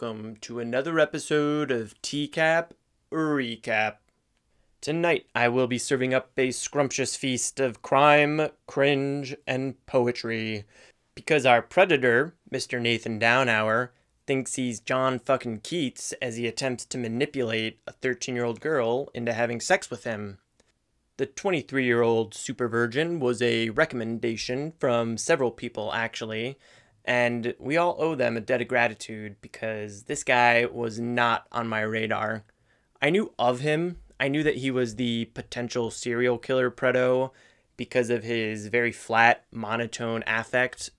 welcome to another episode of TCAP Recap. Tonight I will be serving up a scrumptious feast of crime, cringe, and poetry. Because our predator, Mr. Nathan Downhour, thinks he's John fucking Keats as he attempts to manipulate a 13 year old girl into having sex with him. The 23 year old super virgin was a recommendation from several people, actually, and we all owe them a debt of gratitude because this guy was not on my radar. I knew of him, I knew that he was the potential serial killer Predo because of his very flat, monotone affect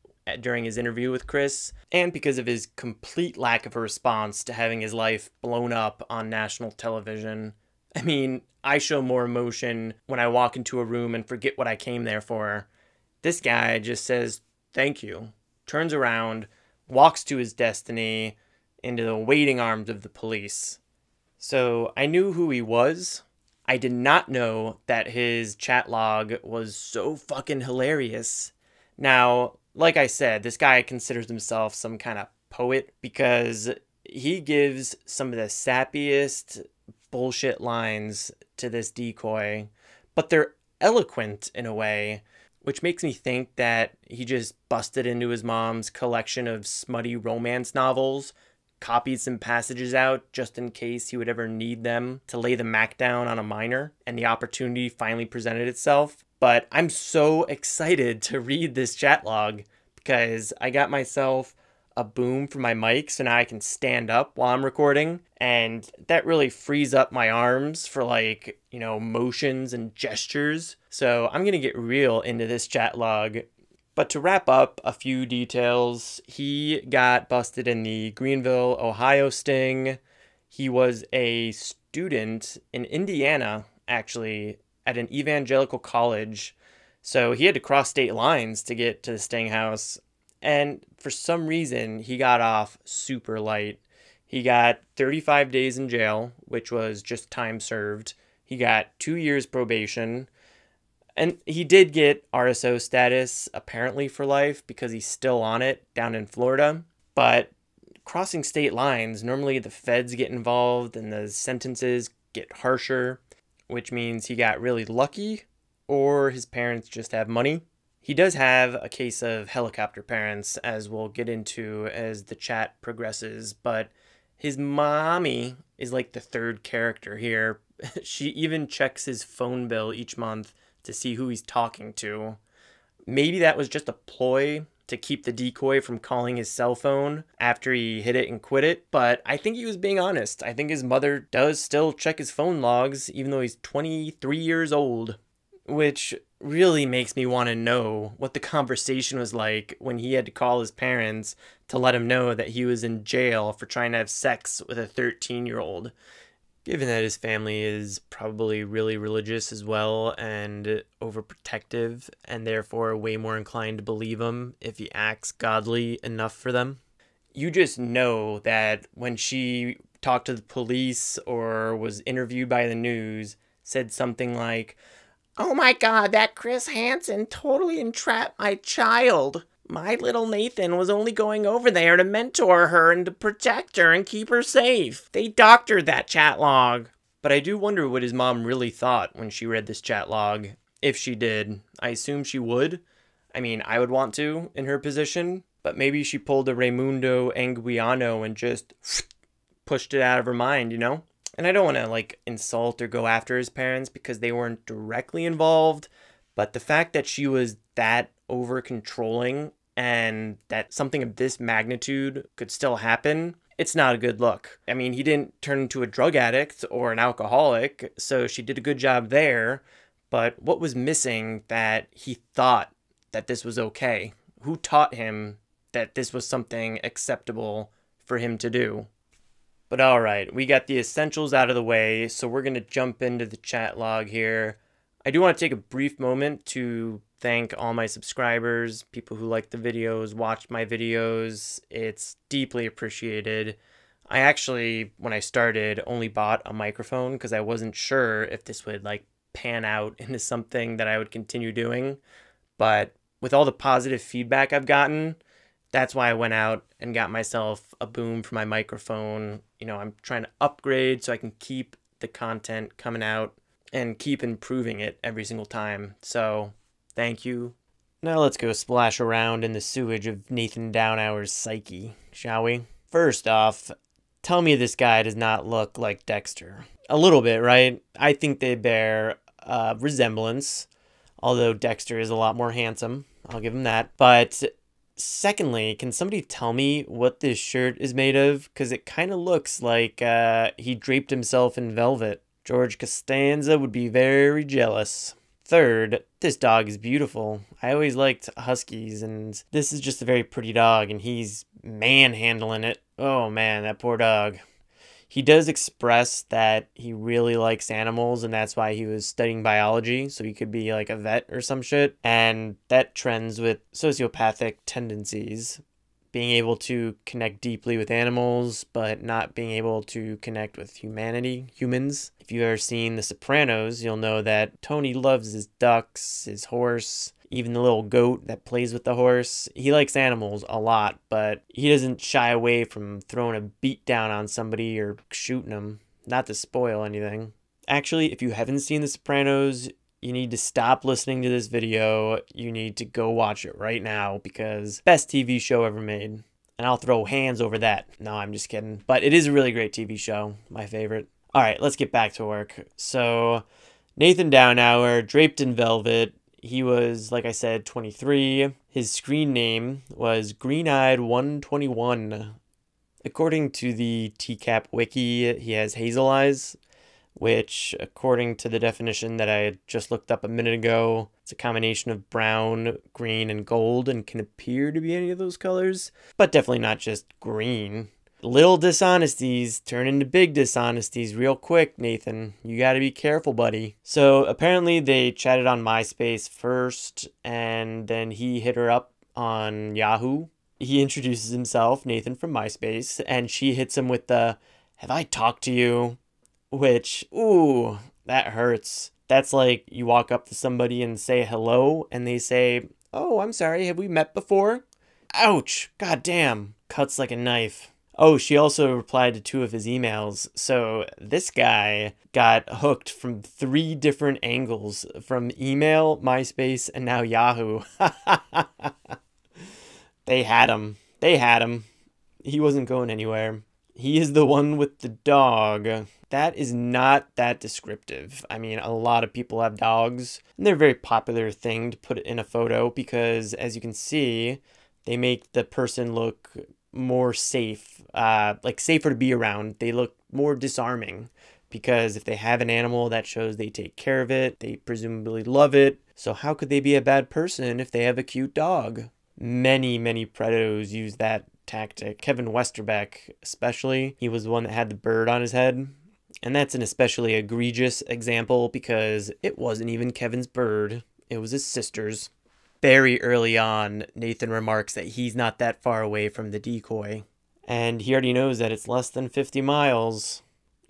during his interview with Chris, and because of his complete lack of a response to having his life blown up on national television. I mean, I show more emotion when I walk into a room and forget what I came there for. This guy just says, thank you, turns around, walks to his destiny into the waiting arms of the police. So I knew who he was. I did not know that his chat log was so fucking hilarious. Now, like I said, this guy considers himself some kind of poet because he gives some of the sappiest bullshit lines to this decoy, but they're eloquent in a way, which makes me think that he just busted into his mom's collection of smutty romance novels, copied some passages out just in case he would ever need them to lay the mac down on a minor, and the opportunity finally presented itself. But I'm so excited to read this chat log because I got myself a boom for my mic so now I can stand up while I'm recording. And that really frees up my arms for like, you know, motions and gestures. So I'm to get real into this chat log. But to wrap up a few details, he got busted in the Greenville, Ohio sting. He was a student in Indiana, actually, at an evangelical college. So he had to cross state lines to get to the Sting house. And for some reason, he got off super light. He got 35 days in jail, which was just time served. He got two years probation. And he did get RSO status apparently for life because he's still on it down in Florida. But crossing state lines, normally the feds get involved and the sentences get harsher, which means he got really lucky or his parents just have money. He does have a case of helicopter parents, as we'll get into as the chat progresses, but his mommy is like the third character here. she even checks his phone bill each month to see who he's talking to. Maybe that was just a ploy to keep the decoy from calling his cell phone after he hit it and quit it, but I think he was being honest. I think his mother does still check his phone logs, even though he's 23 years old which really makes me want to know what the conversation was like when he had to call his parents to let him know that he was in jail for trying to have sex with a 13 year old. Given that his family is probably really religious as well and overprotective, and therefore way more inclined to believe him if he acts godly enough for them. You just know that when she talked to the police or was interviewed by the news, said something like, Oh my god, that Chris Hansen totally entrapped my child. My little Nathan was only going over there to mentor her and to protect her and keep her safe. They doctored that chat log. But I do wonder what his mom really thought when she read this chat log. If she did. I assume she would. I mean, I would want to in her position. But maybe she pulled a Raimundo Anguiano and just pushed it out of her mind, you know? And I don't want to like insult or go after his parents because they weren't directly involved, but the fact that she was that over controlling and that something of this magnitude could still happen, it's not a good look. I mean, he didn't turn into a drug addict or an alcoholic, so she did a good job there, but what was missing that he thought that this was okay? Who taught him that this was something acceptable for him to do? But all right, we got the essentials out of the way, so we're going to jump into the chat log here. I do want to take a brief moment to thank all my subscribers, people who like the videos, watch my videos. It's deeply appreciated. I actually, when I started, only bought a microphone because I wasn't sure if this would like pan out into something that I would continue doing. But with all the positive feedback I've gotten, That's why I went out and got myself a boom for my microphone. You know, I'm trying to upgrade so I can keep the content coming out and keep improving it every single time. So, thank you. Now let's go splash around in the sewage of Nathan Downhour's psyche, shall we? First off, tell me this guy does not look like Dexter. A little bit, right? I think they bear a resemblance, although Dexter is a lot more handsome. I'll give him that. But secondly, can somebody tell me what this shirt is made of? Because it kind of looks like uh, he draped himself in velvet. George Costanza would be very jealous. Third, this dog is beautiful. I always liked huskies, and this is just a very pretty dog, and he's manhandling it. Oh man, that poor dog. He does express that he really likes animals, and that's why he was studying biology, so he could be like a vet or some shit. And that trends with sociopathic tendencies being able to connect deeply with animals, but not being able to connect with humanity, humans. If you've ever seen The Sopranos, you'll know that Tony loves his ducks, his horse, even the little goat that plays with the horse. He likes animals a lot, but he doesn't shy away from throwing a beat down on somebody or shooting them. Not to spoil anything. Actually, if you haven't seen The Sopranos, you need to stop listening to this video. You need to go watch it right now because best TV show ever made. And I'll throw hands over that. No, I'm just kidding. But it is a really great TV show. My favorite. All right, let's get back to work. So, Nathan Downhour, draped in velvet. He was, like I said, 23. His screen name was Green Eyed 121. According to the TCAP wiki, he has hazel eyes which, according to the definition that I just looked up a minute ago, it's a combination of brown, green, and gold and can appear to be any of those colors, but definitely not just green. Little dishonesties turn into big dishonesties real quick, Nathan. You gotta be careful, buddy. So apparently they chatted on MySpace first, and then he hit her up on Yahoo. He introduces himself, Nathan from MySpace, and she hits him with the, Have I talked to you? which, ooh, that hurts. That's like you walk up to somebody and say hello, and they say, Oh, I'm sorry, have we met before? Ouch, god damn, cuts like a knife. Oh, she also replied to two of his emails. So this guy got hooked from three different angles from email, MySpace, and now Yahoo. they had him. They had him. He wasn't going anywhere. He is the one with the dog that is not that descriptive. I mean, a lot of people have dogs, and they're a very popular thing to put in a photo because, as you can see, they make the person look more safe, uh, like safer to be around. They look more disarming because if they have an animal, that shows they take care of it, they presumably love it. So, how could they be a bad person if they have a cute dog? Many, many predators use that tactic. Kevin Westerbeck, especially, he was the one that had the bird on his head. And that's an especially egregious example because it wasn't even Kevin's bird, it was his sister's. Very early on, Nathan remarks that he's not that far away from the decoy. And he already knows that it's less than 50 miles.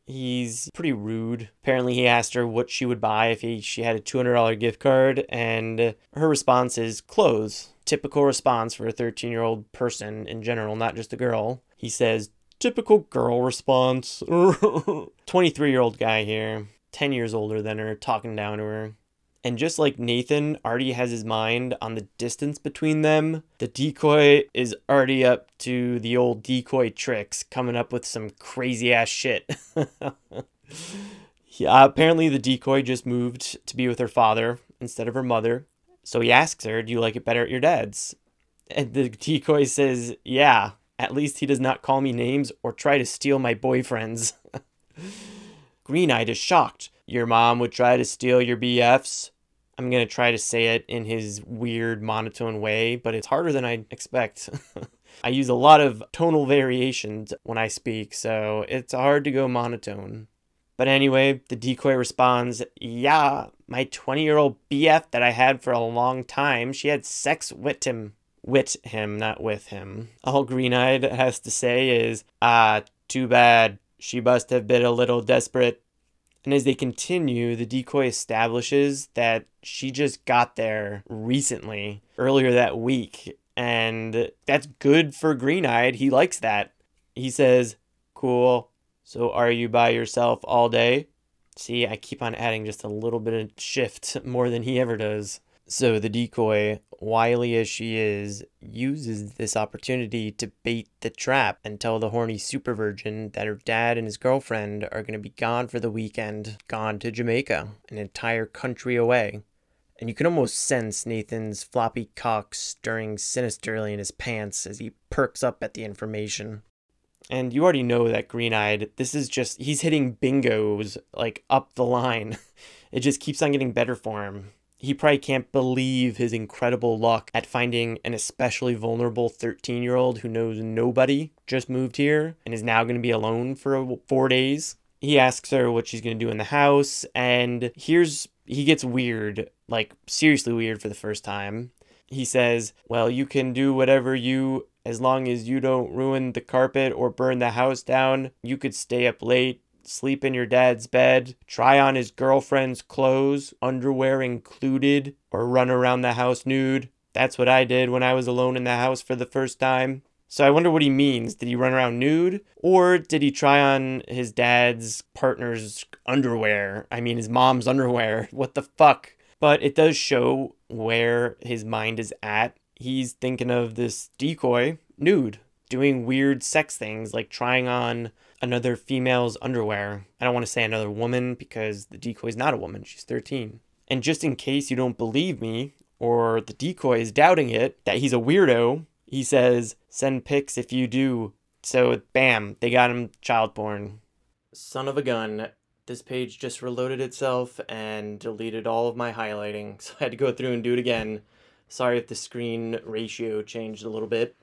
He's pretty rude. Apparently, he asked her what she would buy if he, she had a $200 gift card, and her response is clothes. Typical response for a 13 year old person in general, not just a girl. He says, Typical girl response. 23 year old guy here, 10 years older than her, talking down to her. And just like Nathan already has his mind on the distance between them, the decoy is already up to the old decoy tricks, coming up with some crazy ass shit. yeah, apparently, the decoy just moved to be with her father instead of her mother. So he asks her, Do you like it better at your dad's? And the decoy says, Yeah. At least he does not call me names or try to steal my boyfriends. Green Eyed is shocked. Your mom would try to steal your BFs? I'm going to try to say it in his weird monotone way, but it's harder than I expect. I use a lot of tonal variations when I speak, so it's hard to go monotone. But anyway, the decoy responds, Yeah, my 20 year old BF that I had for a long time, she had sex with him wit him, not with him. All Green Eyed has to say is, ah, too bad. She must have been a little desperate. And as they continue, the decoy establishes that she just got there recently, earlier that week, And that's good for Green Eyed. He likes that. He says, Cool. So are you by yourself all day? See, I keep on adding just a little bit of shift more than he ever does. So the decoy, wily as she is, uses this opportunity to bait the trap and tell the horny super virgin that her dad and his girlfriend are going to be gone for the weekend, gone to Jamaica, an entire country away. And you can almost sense Nathan's floppy cock stirring sinisterly in his pants as he perks up at the information. And you already know that Green Eyed, this is just, he's hitting bingos like up the line. It just keeps on getting better for him he probably can't believe his incredible luck at finding an especially vulnerable 13 year old who knows nobody, just moved here, and is now going to be alone for four days. He asks her what she's going to do in the house, and here's he gets weird, like seriously weird for the first time. He says, Well, you can do whatever you, as long as you don't ruin the carpet or burn the house down, you could stay up late sleep in your dad's bed, try on his girlfriend's clothes, underwear included, or run around the house nude. That's what I did when I was alone in the house for the first time. So I wonder what he means. Did he run around nude? Or did he try on his dad's partner's underwear? I mean, his mom's underwear. What the fuck? But it does show where his mind is at. He's thinking of this decoy nude, doing weird sex things like trying on another female's underwear. I don't want to say another woman because the decoy is not a woman, she's 13. And just in case you don't believe me, or the decoy is doubting it, that he's a weirdo, he says, send pics if you do. So, bam, they got him child porn. Son of a gun. This page just reloaded itself and deleted all of my highlighting, so I had to go through and do it again. Sorry if the screen ratio changed a little bit.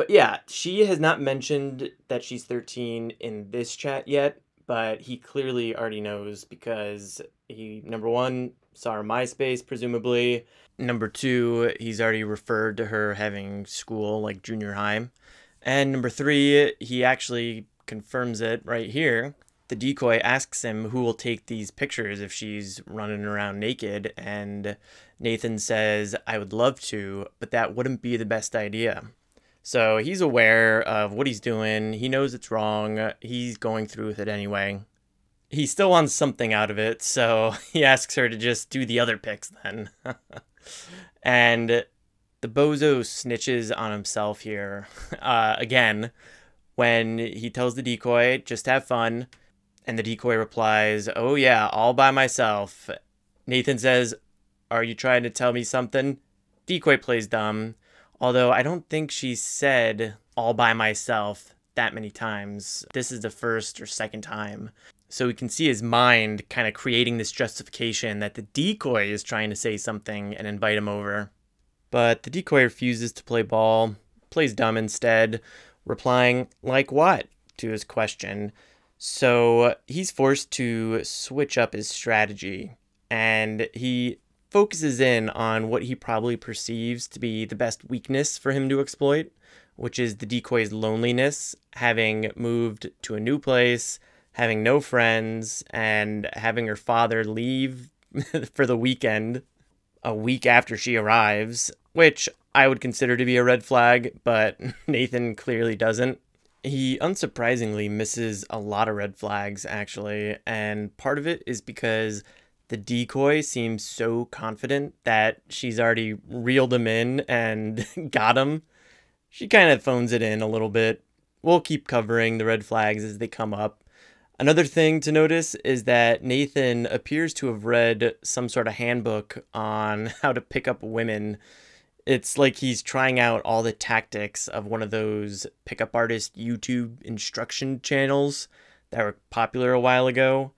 But yeah, she has not mentioned that she's 13 in this chat yet, but he clearly already knows because he, number one, saw her MySpace, presumably. Number two, he's already referred to her having school, like junior high. And number three, he actually confirms it right here. The decoy asks him who will take these pictures if she's running around naked, and Nathan says, I would love to, but that wouldn't be the best idea. So he's aware of what he's doing. He knows it's wrong. He's going through with it anyway. He still wants something out of it, so he asks her to just do the other picks then. and the bozo snitches on himself here uh, again when he tells the decoy, just have fun. And the decoy replies, Oh, yeah, all by myself. Nathan says, Are you trying to tell me something? Decoy plays dumb. Although I don't think she said all by myself that many times. This is the first or second time. So we can see his mind kind of creating this justification that the decoy is trying to say something and invite him over. But the decoy refuses to play ball, plays dumb instead, replying, like what? to his question. So he's forced to switch up his strategy. And he focuses in on what he probably perceives to be the best weakness for him to exploit, which is the decoy's loneliness, having moved to a new place, having no friends, and having her father leave for the weekend a week after she arrives, which I would consider to be a red flag, but Nathan clearly doesn't. He unsurprisingly misses a lot of red flags, actually, and part of it is because the decoy seems so confident that she's already reeled him in and got him. She kind of phones it in a little bit. We'll keep covering the red flags as they come up. Another thing to notice is that Nathan appears to have read some sort of handbook on how to pick up women. It's like he's trying out all the tactics of one of those pickup artist YouTube instruction channels that were popular a while ago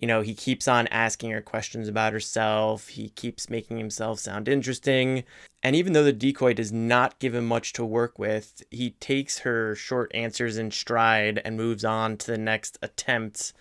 you know, he keeps on asking her questions about herself. He keeps making himself sound interesting. And even though the decoy does not give him much to work with, he takes her short answers in stride and moves on to the next attempt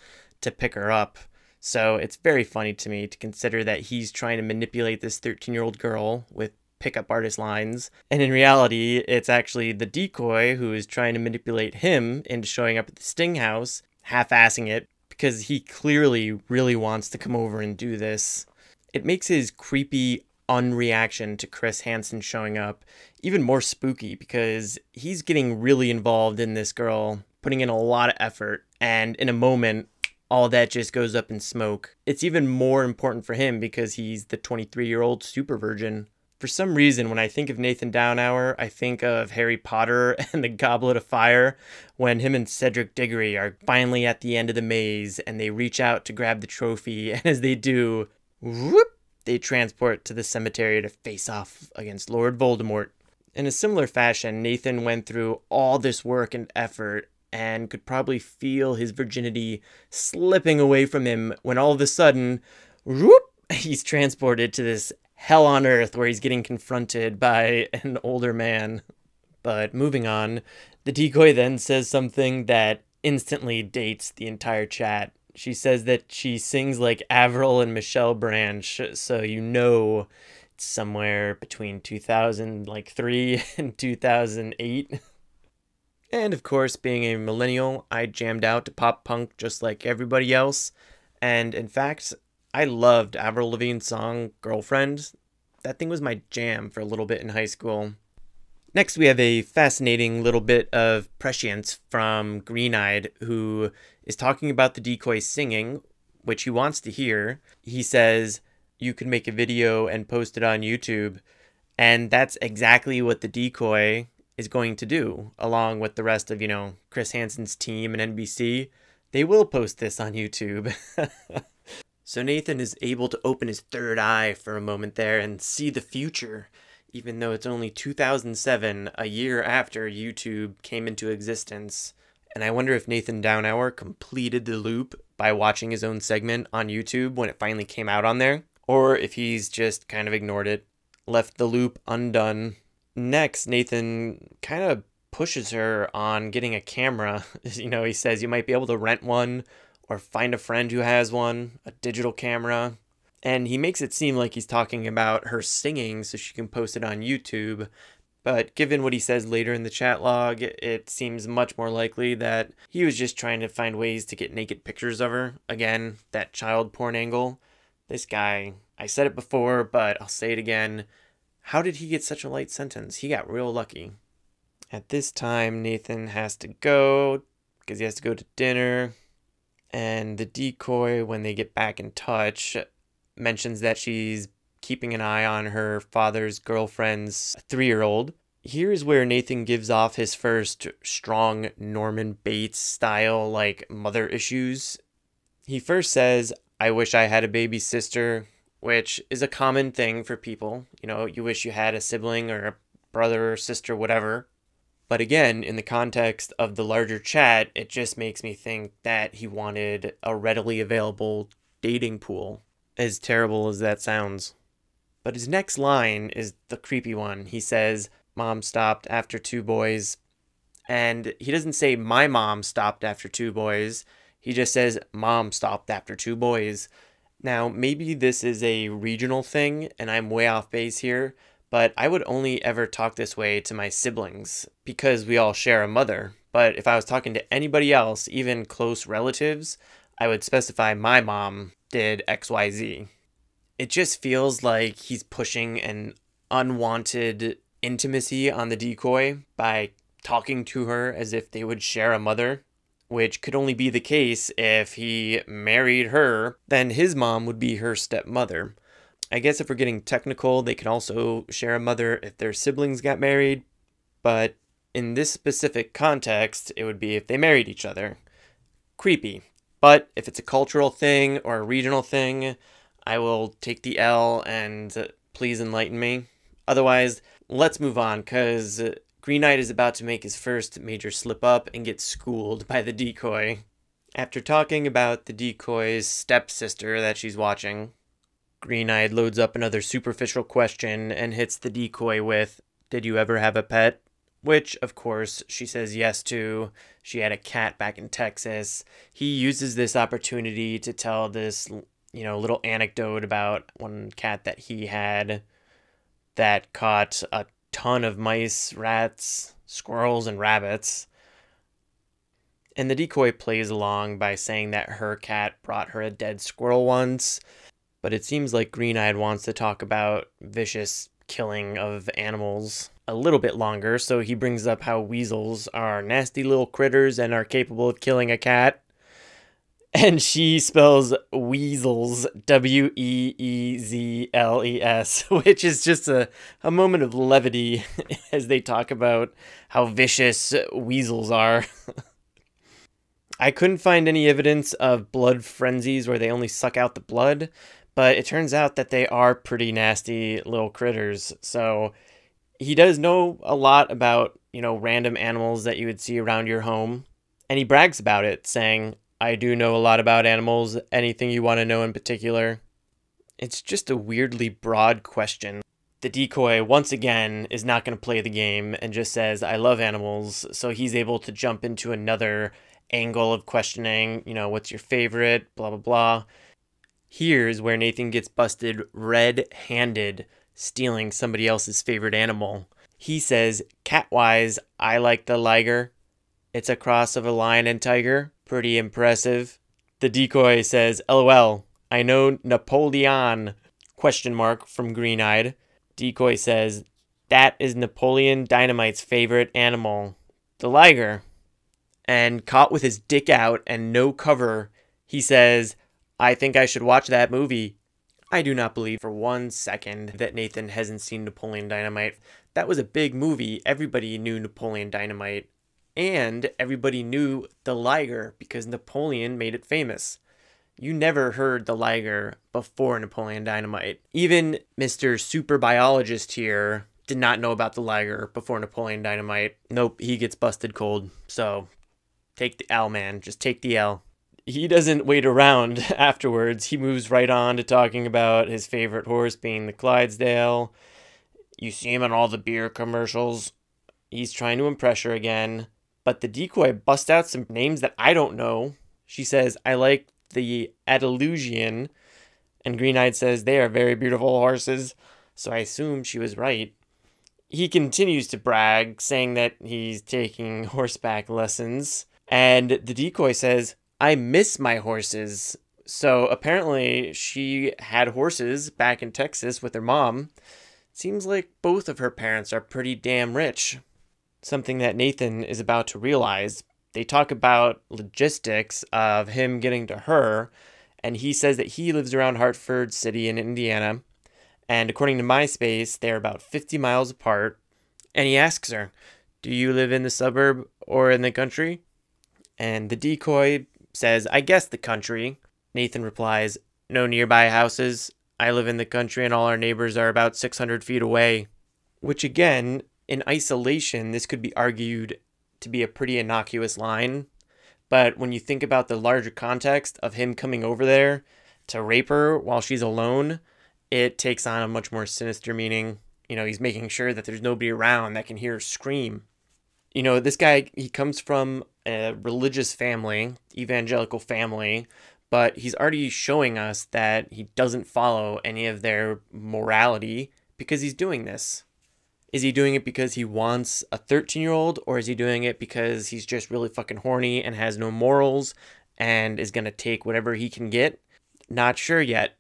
to pick her up. So it's very funny to me to consider that he's trying to manipulate this 13 year old girl with pickup artist lines. And in reality, it's actually the decoy who is trying to manipulate him into showing up at the Sting house, half assing it because he clearly really wants to come over and do this. It makes his creepy unreaction to Chris Hansen showing up even more spooky because he's getting really involved in this girl, putting in a lot of effort, and in a moment, all that just goes up in smoke. It's even more important for him because he's the 23 year old super virgin. For some reason, when I think of Nathan Downhour, I think of Harry Potter and the Goblet of Fire when him and Cedric Diggory are finally at the end of the maze and they reach out to grab the trophy. And as they do, whoop, they transport to the cemetery to face off against Lord Voldemort. In a similar fashion, Nathan went through all this work and effort and could probably feel his virginity slipping away from him when all of a sudden, whoop, he's transported to this hell on earth where he's getting confronted by an older man. But moving on, the decoy then says something that instantly dates the entire chat she says that she sings like Avril and Michelle Branch, so you know it's somewhere between 2000 like 3 and 2008. And of course, being a millennial, I jammed out to pop punk just like everybody else. And in fact, I loved Avril Lavigne's song Girlfriend. That thing was my jam for a little bit in high school. Next, we have a fascinating little bit of prescience from Green Eyed, who is talking about the decoy singing, which he wants to hear. He says, You can make a video and post it on YouTube. And that's exactly what the decoy is going to do, along with the rest of, you know, Chris Hansen's team and NBC. They will post this on YouTube. so Nathan is able to open his third eye for a moment there and see the future even though it's only 2007, a year after YouTube came into existence. And I wonder if Nathan Downhour completed the loop by watching his own segment on YouTube when it finally came out on there, or if he's just kind of ignored it, left the loop undone. Next, Nathan kind of pushes her on getting a camera. you know, he says you might be able to rent one or find a friend who has one, a digital camera. And he makes it seem like he's talking about her singing so she can post it on YouTube. But given what he says later in the chat log, it seems much more likely that he was just trying to find ways to get naked pictures of her. Again, that child porn angle. This guy, I said it before, but I'll say it again. How did he get such a light sentence? He got real lucky. At this time, Nathan has to go because he has to go to dinner. And the decoy, when they get back in touch, mentions that she's keeping an eye on her father's girlfriend's three year old. Here is where Nathan gives off his first strong Norman Bates style, like mother issues. He first says, I wish I had a baby sister, which is a common thing for people. You know, you wish you had a sibling or a brother or sister, whatever. But again, in the context of the larger chat, it just makes me think that he wanted a readily available dating pool as terrible as that sounds. But his next line is the creepy one. He says, Mom stopped after two boys. And he doesn't say, My mom stopped after two boys. He just says, Mom stopped after two boys. Now, maybe this is a regional thing and I'm way off base here, but I would only ever talk this way to my siblings because we all share a mother. But if I was talking to anybody else, even close relatives, I would specify my mom did XYZ. It just feels like he's pushing an unwanted intimacy on the decoy by talking to her as if they would share a mother, which could only be the case if he married her, then his mom would be her stepmother. I guess if we're getting technical, they can also share a mother if their siblings got married, but in this specific context, it would be if they married each other. Creepy, but if it's a cultural thing or a regional thing, I will take the L and uh, please enlighten me. Otherwise, let's move on because uh, Green Eyed is about to make his first major slip up and get schooled by the decoy. After talking about the decoy's stepsister that she's watching, Green Eyed loads up another superficial question and hits the decoy with, Did you ever have a pet? which of course she says yes to. She had a cat back in Texas. He uses this opportunity to tell this, you know, little anecdote about one cat that he had that caught a ton of mice, rats, squirrels, and rabbits. And the decoy plays along by saying that her cat brought her a dead squirrel once. But it seems like Green Eyed wants to talk about vicious killing of animals a little bit longer, so he brings up how weasels are nasty little critters and are capable of killing a cat. And she spells weasels, W E E Z L E S, which is just a, a moment of levity as they talk about how vicious weasels are. I couldn't find any evidence of blood frenzies where they only suck out the blood, but it turns out that they are pretty nasty little critters. So he does know a lot about, you know, random animals that you would see around your home. And he brags about it, saying, I do know a lot about animals. Anything you want to know in particular? It's just a weirdly broad question. The decoy, once again, is not going to play the game and just says, I love animals. So he's able to jump into another angle of questioning, you know, what's your favorite, blah, blah, blah. Here's where Nathan gets busted red handed stealing somebody else's favorite animal. He says, cat wise, I like the liger. It's a cross of a lion and tiger. Pretty impressive. The decoy says, LOL, I know Napoleon. Question mark from Green Eyed. Decoy says, That is Napoleon Dynamite's favorite animal. The liger. And caught with his dick out and no cover, he says, I think I should watch that movie. I do not believe for one second that Nathan hasn't seen Napoleon Dynamite. That was a big movie. Everybody knew Napoleon Dynamite. And everybody knew the Liger because Napoleon made it famous. You never heard the Liger before Napoleon Dynamite. Even Mr. Super Biologist here did not know about the Liger before Napoleon Dynamite. Nope, he gets busted cold. So take the L, man. Just take the L he doesn't wait around afterwards. He moves right on to talking about his favorite horse being the Clydesdale. You see him in all the beer commercials. He's trying to impress her again. But the decoy busts out some names that I don't know. She says, I like the Andalusian. And Green Eyed says, they are very beautiful horses. So I assume she was right. He continues to brag, saying that he's taking horseback lessons. And the decoy says, I miss my horses. So apparently she had horses back in Texas with her mom. Seems like both of her parents are pretty damn rich. Something that Nathan is about to realize. They talk about logistics of him getting to her, and he says that he lives around Hartford City in Indiana. And according to MySpace, they're about 50 miles apart. And he asks her, Do you live in the suburb or in the country? And the decoy says, I guess the country. Nathan replies, No nearby houses. I live in the country and all our neighbors are about 600 feet away. Which, again, in isolation, this could be argued to be a pretty innocuous line. But when you think about the larger context of him coming over there to rape her while she's alone, it takes on a much more sinister meaning. You know, he's making sure that there's nobody around that can hear her scream. You know, this guy, he comes from a religious family, evangelical family, but he's already showing us that he doesn't follow any of their morality because he's doing this. Is he doing it because he wants a 13 year old, or is he doing it because he's just really fucking horny and has no morals and is going to take whatever he can get? Not sure yet.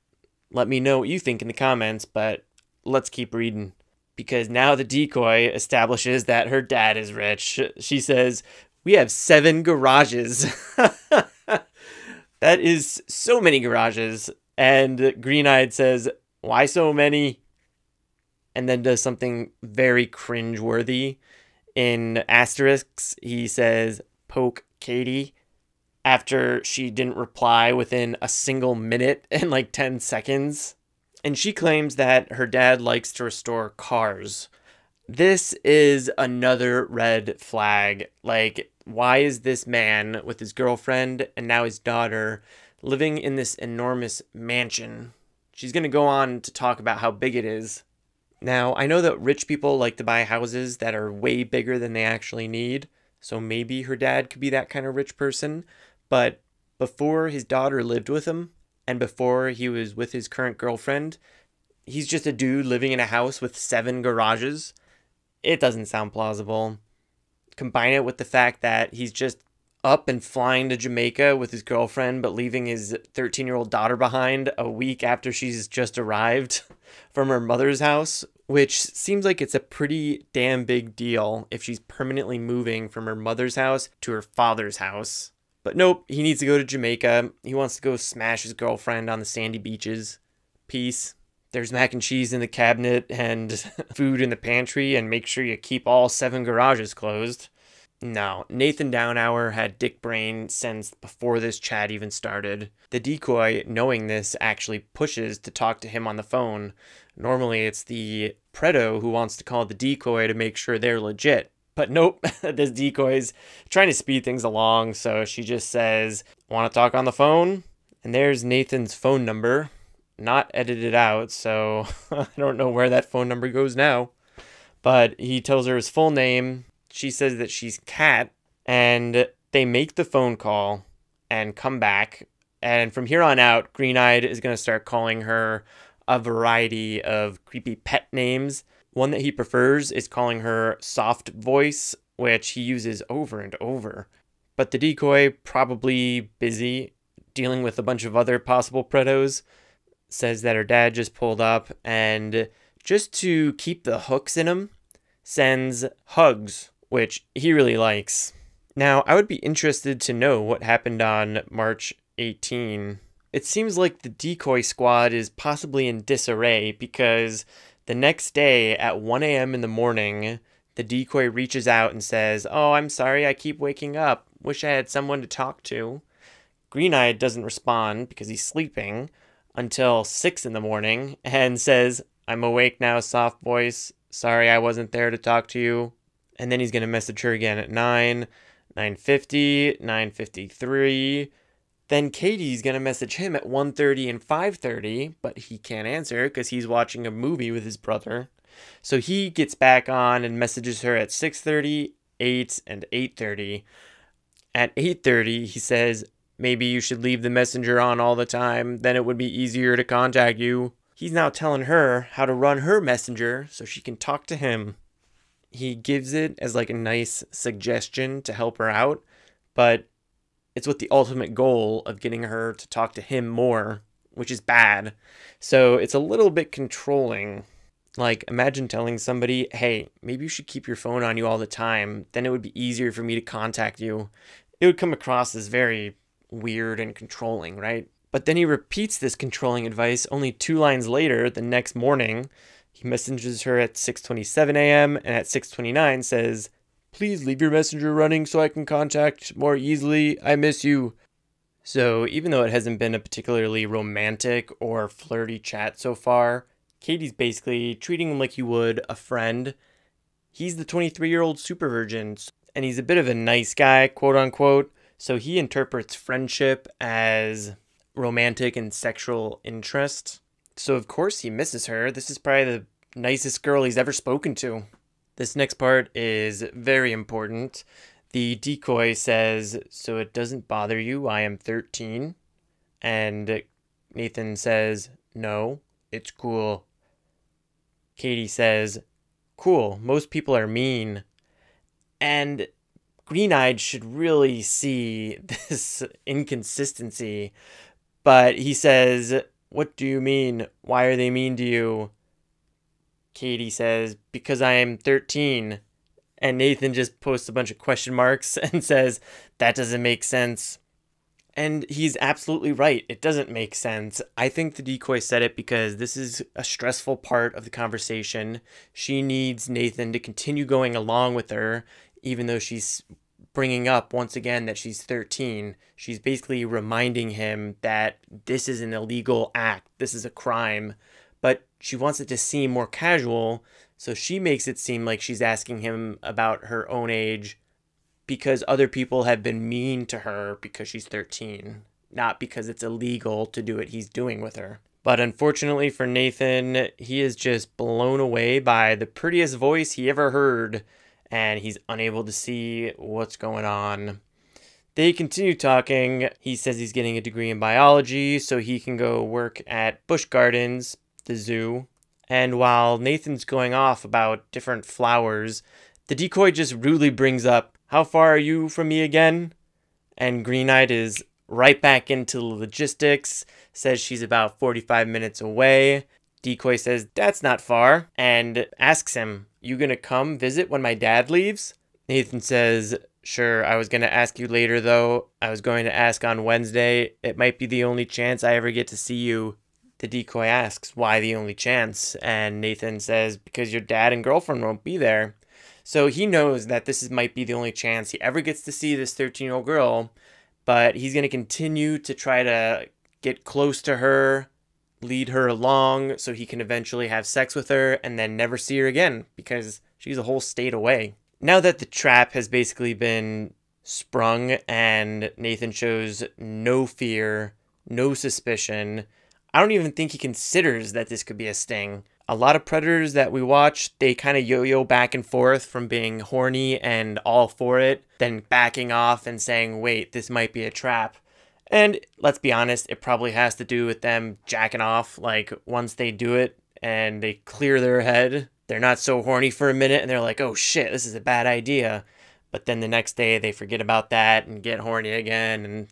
Let me know what you think in the comments, but let's keep reading. Because now the decoy establishes that her dad is rich. She says, we have seven garages. that is so many garages. And Green Eyed says, Why so many? And then does something very cringe-worthy. In asterisks, he says, Poke Katie. After she didn't reply within a single minute and like 10 seconds. And she claims that her dad likes to restore cars. This is another red flag. Like, why is this man with his girlfriend and now his daughter living in this enormous mansion? She's going to go on to talk about how big it is. Now, I know that rich people like to buy houses that are way bigger than they actually need, so maybe her dad could be that kind of rich person, but before his daughter lived with him and before he was with his current girlfriend, he's just a dude living in a house with seven garages. It doesn't sound plausible combine it with the fact that he's just up and flying to Jamaica with his girlfriend, but leaving his 13 year old daughter behind a week after she's just arrived from her mother's house, which seems like it's a pretty damn big deal if she's permanently moving from her mother's house to her father's house. But nope, he needs to go to Jamaica. He wants to go smash his girlfriend on the sandy beaches. Peace. There's mac and cheese in the cabinet and food in the pantry, and make sure you keep all seven garages closed. No, Nathan Downhour had dick brain since before this chat even started. The decoy, knowing this, actually pushes to talk to him on the phone. Normally, it's the Predo who wants to call the decoy to make sure they're legit. But nope, this decoy's trying to speed things along, so she just says, Want to talk on the phone? And there's Nathan's phone number. Not edited out, so I don't know where that phone number goes now. But he tells her his full name, she says that she's Kat, and they make the phone call and come back. And from here on out, Green Eyed is going to start calling her a variety of creepy pet names. One that he prefers is calling her Soft Voice, which he uses over and over. But the decoy, probably busy dealing with a bunch of other possible predos, says that her dad just pulled up and just to keep the hooks in him, sends hugs which he really likes. Now, I would be interested to know what happened on March 18. It seems like the decoy squad is possibly in disarray because the next day at 1 a.m. in the morning, the decoy reaches out and says, Oh, I'm sorry, I keep waking up. Wish I had someone to talk to. Green Eyed doesn't respond because he's sleeping until 6 in the morning and says, I'm awake now, soft voice. Sorry I wasn't there to talk to you and then he's going to message her again at 9, 9.50, 9.53. Then Katie's going to message him at 1.30 and 5.30, but he can't answer because he's watching a movie with his brother. So he gets back on and messages her at 6.30, 8, and 8.30. At 8.30, he says, maybe you should leave the messenger on all the time, then it would be easier to contact you. He's now telling her how to run her messenger so she can talk to him he gives it as like a nice suggestion to help her out, but it's with the ultimate goal of getting her to talk to him more, which is bad. So it's a little bit controlling. Like, imagine telling somebody, hey, maybe you should keep your phone on you all the time. Then it would be easier for me to contact you. It would come across as very weird and controlling, right? But then he repeats this controlling advice only two lines later, the next morning, he messages her at 6:27 a.m. and at 6:29 says, "Please leave your messenger running so I can contact more easily. I miss you." So, even though it hasn't been a particularly romantic or flirty chat so far, Katie's basically treating him like you would a friend. He's the 23 year old super virgin, and he's a bit of a nice guy, quote unquote, so he interprets friendship as romantic and sexual interest. So, of course, he misses her. This is probably the nicest girl he's ever spoken to. This next part is very important. The decoy says, So it doesn't bother you, I am 13. And Nathan says, No, it's cool. Katie says, Cool, most people are mean. And Green Eyed should really see this inconsistency. But he says, what do you mean? Why are they mean to you? Katie says, Because I am 13. And Nathan just posts a bunch of question marks and says, That doesn't make sense. And he's absolutely right. It doesn't make sense. I think the decoy said it because this is a stressful part of the conversation. She needs Nathan to continue going along with her, even though she's bringing up once again that she's 13. She's basically reminding him that this is an illegal act, this is a crime, but she wants it to seem more casual, so she makes it seem like she's asking him about her own age because other people have been mean to her because she's 13, not because it's illegal to do what he's doing with her. But unfortunately for Nathan, he is just blown away by the prettiest voice he ever heard and he's unable to see what's going on. They continue talking. He says he's getting a degree in biology so he can go work at Busch Gardens, the zoo. And while Nathan's going off about different flowers, the decoy just rudely brings up, How far are you from me again? And Green Eyed is right back into the logistics, says she's about 45 minutes away. Decoy says, That's not far, and asks him, You gonna come visit when my dad leaves? Nathan says, Sure, I was gonna ask you later though. I was going to ask on Wednesday. It might be the only chance I ever get to see you. The decoy asks, Why the only chance? And Nathan says, Because your dad and girlfriend won't be there. So he knows that this is, might be the only chance he ever gets to see this 13 year old girl, but he's going to continue to try to get close to her, lead her along so he can eventually have sex with her and then never see her again because she's a whole state away. Now that the trap has basically been sprung and Nathan shows no fear, no suspicion, I don't even think he considers that this could be a sting. A lot of predators that we watch, they kind of yo yo back and forth from being horny and all for it, then backing off and saying, wait, this might be a trap. And let's be honest, it probably has to do with them jacking off. Like, once they do it and they clear their head, they're not so horny for a minute and they're like, oh shit, this is a bad idea. But then the next day they forget about that and get horny again and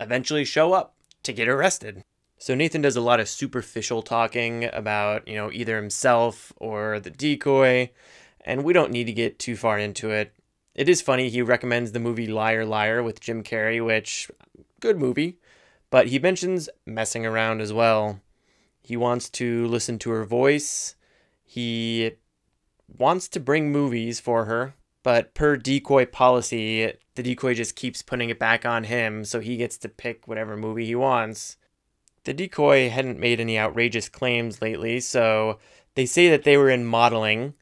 eventually show up to get arrested. So Nathan does a lot of superficial talking about, you know, either himself or the decoy, and we don't need to get too far into it. It is funny, he recommends the movie Liar Liar with Jim Carrey, which good movie, but he mentions messing around as well. He wants to listen to her voice. He wants to bring movies for her, but per decoy policy, the decoy just keeps putting it back on him, so he gets to pick whatever movie he wants. The decoy hadn't made any outrageous claims lately, so they say that they were in modeling,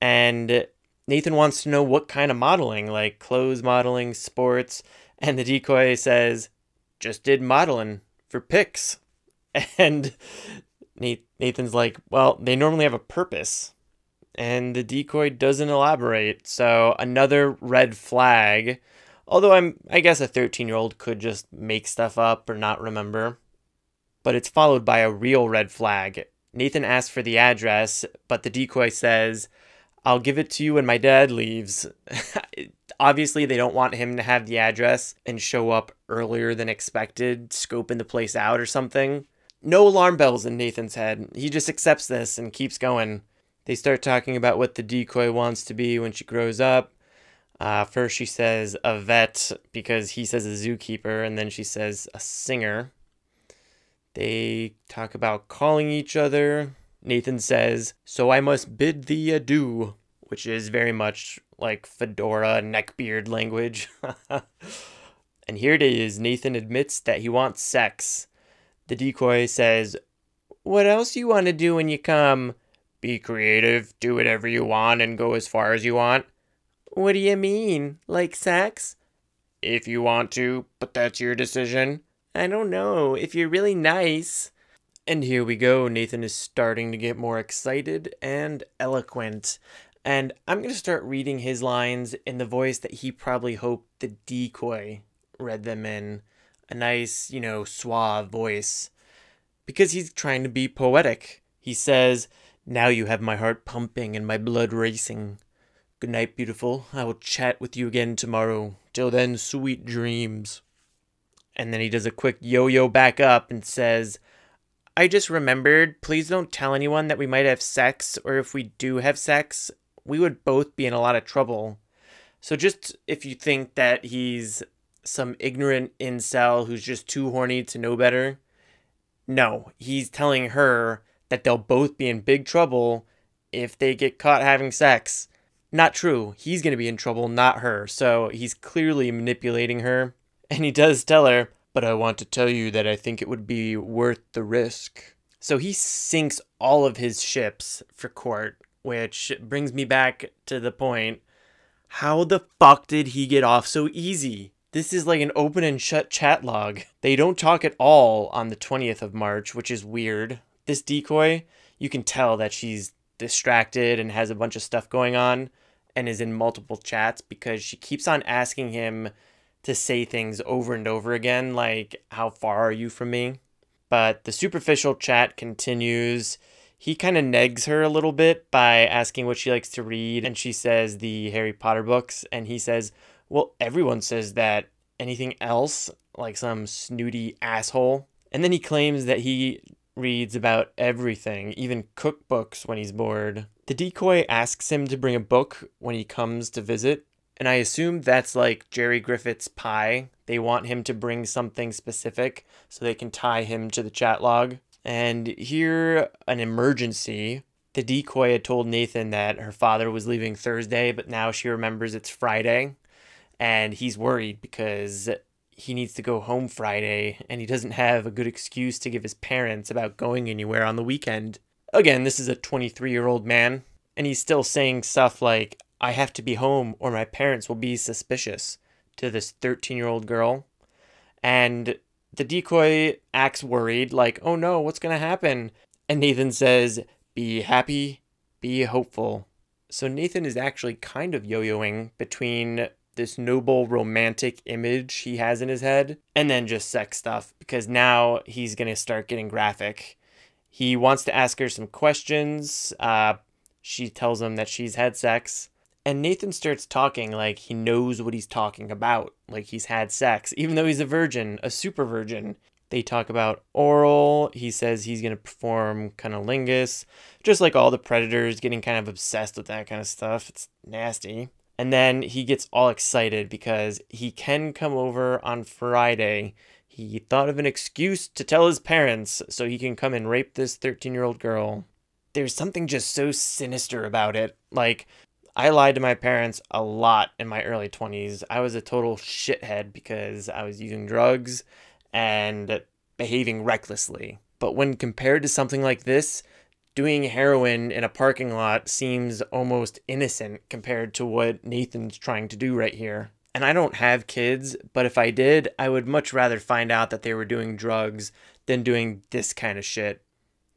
and Nathan wants to know what kind of modeling, like clothes modeling, sports, and the decoy says, just did modeling for pics. And Nathan's like, well, they normally have a purpose. And the decoy doesn't elaborate. So another red flag. Although I'm I guess a 13-year-old could just make stuff up or not remember. But it's followed by a real red flag. Nathan asks for the address, but the decoy says, I'll give it to you when my dad leaves. Obviously, they don't want him to have the address and show up earlier than expected, scoping the place out or something. No alarm bells in Nathan's head. He just accepts this and keeps going. They start talking about what the decoy wants to be when she grows up. Uh, first, she says a vet because he says a zookeeper, and then she says a singer. They talk about calling each other. Nathan says, So I must bid thee adieu, which is very much like fedora neckbeard language. and here it is Nathan admits that he wants sex. The decoy says, What else you want to do when you come? Be creative, do whatever you want, and go as far as you want. What do you mean? Like sex? If you want to, but that's your decision. I don't know. If you're really nice. And here we go. Nathan is starting to get more excited and eloquent. And I'm going to start reading his lines in the voice that he probably hoped the decoy read them in. A nice, you know, suave voice. Because he's trying to be poetic. He says, Now you have my heart pumping and my blood racing. Good night, beautiful. I will chat with you again tomorrow. Till then, sweet dreams. And then he does a quick yo yo back up and says, I just remembered, please don't tell anyone that we might have sex, or if we do have sex, we would both be in a lot of trouble. So just if you think that he's some ignorant incel who's just too horny to know better, no, he's telling her that they'll both be in big trouble if they get caught having sex. Not true. He's going to be in trouble, not her. So he's clearly manipulating her. And he does tell her, but I want to tell you that I think it would be worth the risk. So he sinks all of his ships for court, which brings me back to the point how the fuck did he get off so easy? This is like an open and shut chat log. They don't talk at all on the 20th of March, which is weird. This decoy, you can tell that she's distracted and has a bunch of stuff going on and is in multiple chats because she keeps on asking him to say things over and over again, like, How far are you from me? But the superficial chat continues. He kind of negs her a little bit by asking what she likes to read, and she says the Harry Potter books, and he says, Well, everyone says that. anything else, like some snooty asshole. And then he claims that he reads about everything, even cookbooks when he's bored. The decoy asks him to bring a book when he comes to visit, and I assume that's like Jerry Griffith's pie. They want him to bring something specific so they can tie him to the chat log. And here, an emergency. The decoy had told Nathan that her father was leaving Thursday, but now she remembers it's Friday. And he's worried because he needs to go home Friday and he doesn't have a good excuse to give his parents about going anywhere on the weekend. Again, this is a 23 year old man, and he's still saying stuff like, I have to be home or my parents will be suspicious to this 13 year old girl. And the decoy acts worried, like, oh no, what's going to happen? And Nathan says, be happy, be hopeful. So Nathan is actually kind of yo yoing between this noble romantic image he has in his head and then just sex stuff because now he's going to start getting graphic. He wants to ask her some questions. Uh, she tells him that she's had sex. And Nathan starts talking like he knows what he's talking about, like he's had sex, even though he's a virgin, a super virgin. They talk about oral. He says he's going to perform cunnilingus, just like all the predators, getting kind of obsessed with that kind of stuff. It's nasty. And then he gets all excited because he can come over on Friday. He thought of an excuse to tell his parents so he can come and rape this 13 year old girl. There's something just so sinister about it. Like, I lied to my parents a lot in my early 20s. I was a total shithead because I was using drugs and behaving recklessly. But when compared to something like this, doing heroin in a parking lot seems almost innocent compared to what Nathan's trying to do right here. And I don't have kids, but if I did, I would much rather find out that they were doing drugs than doing this kind of shit.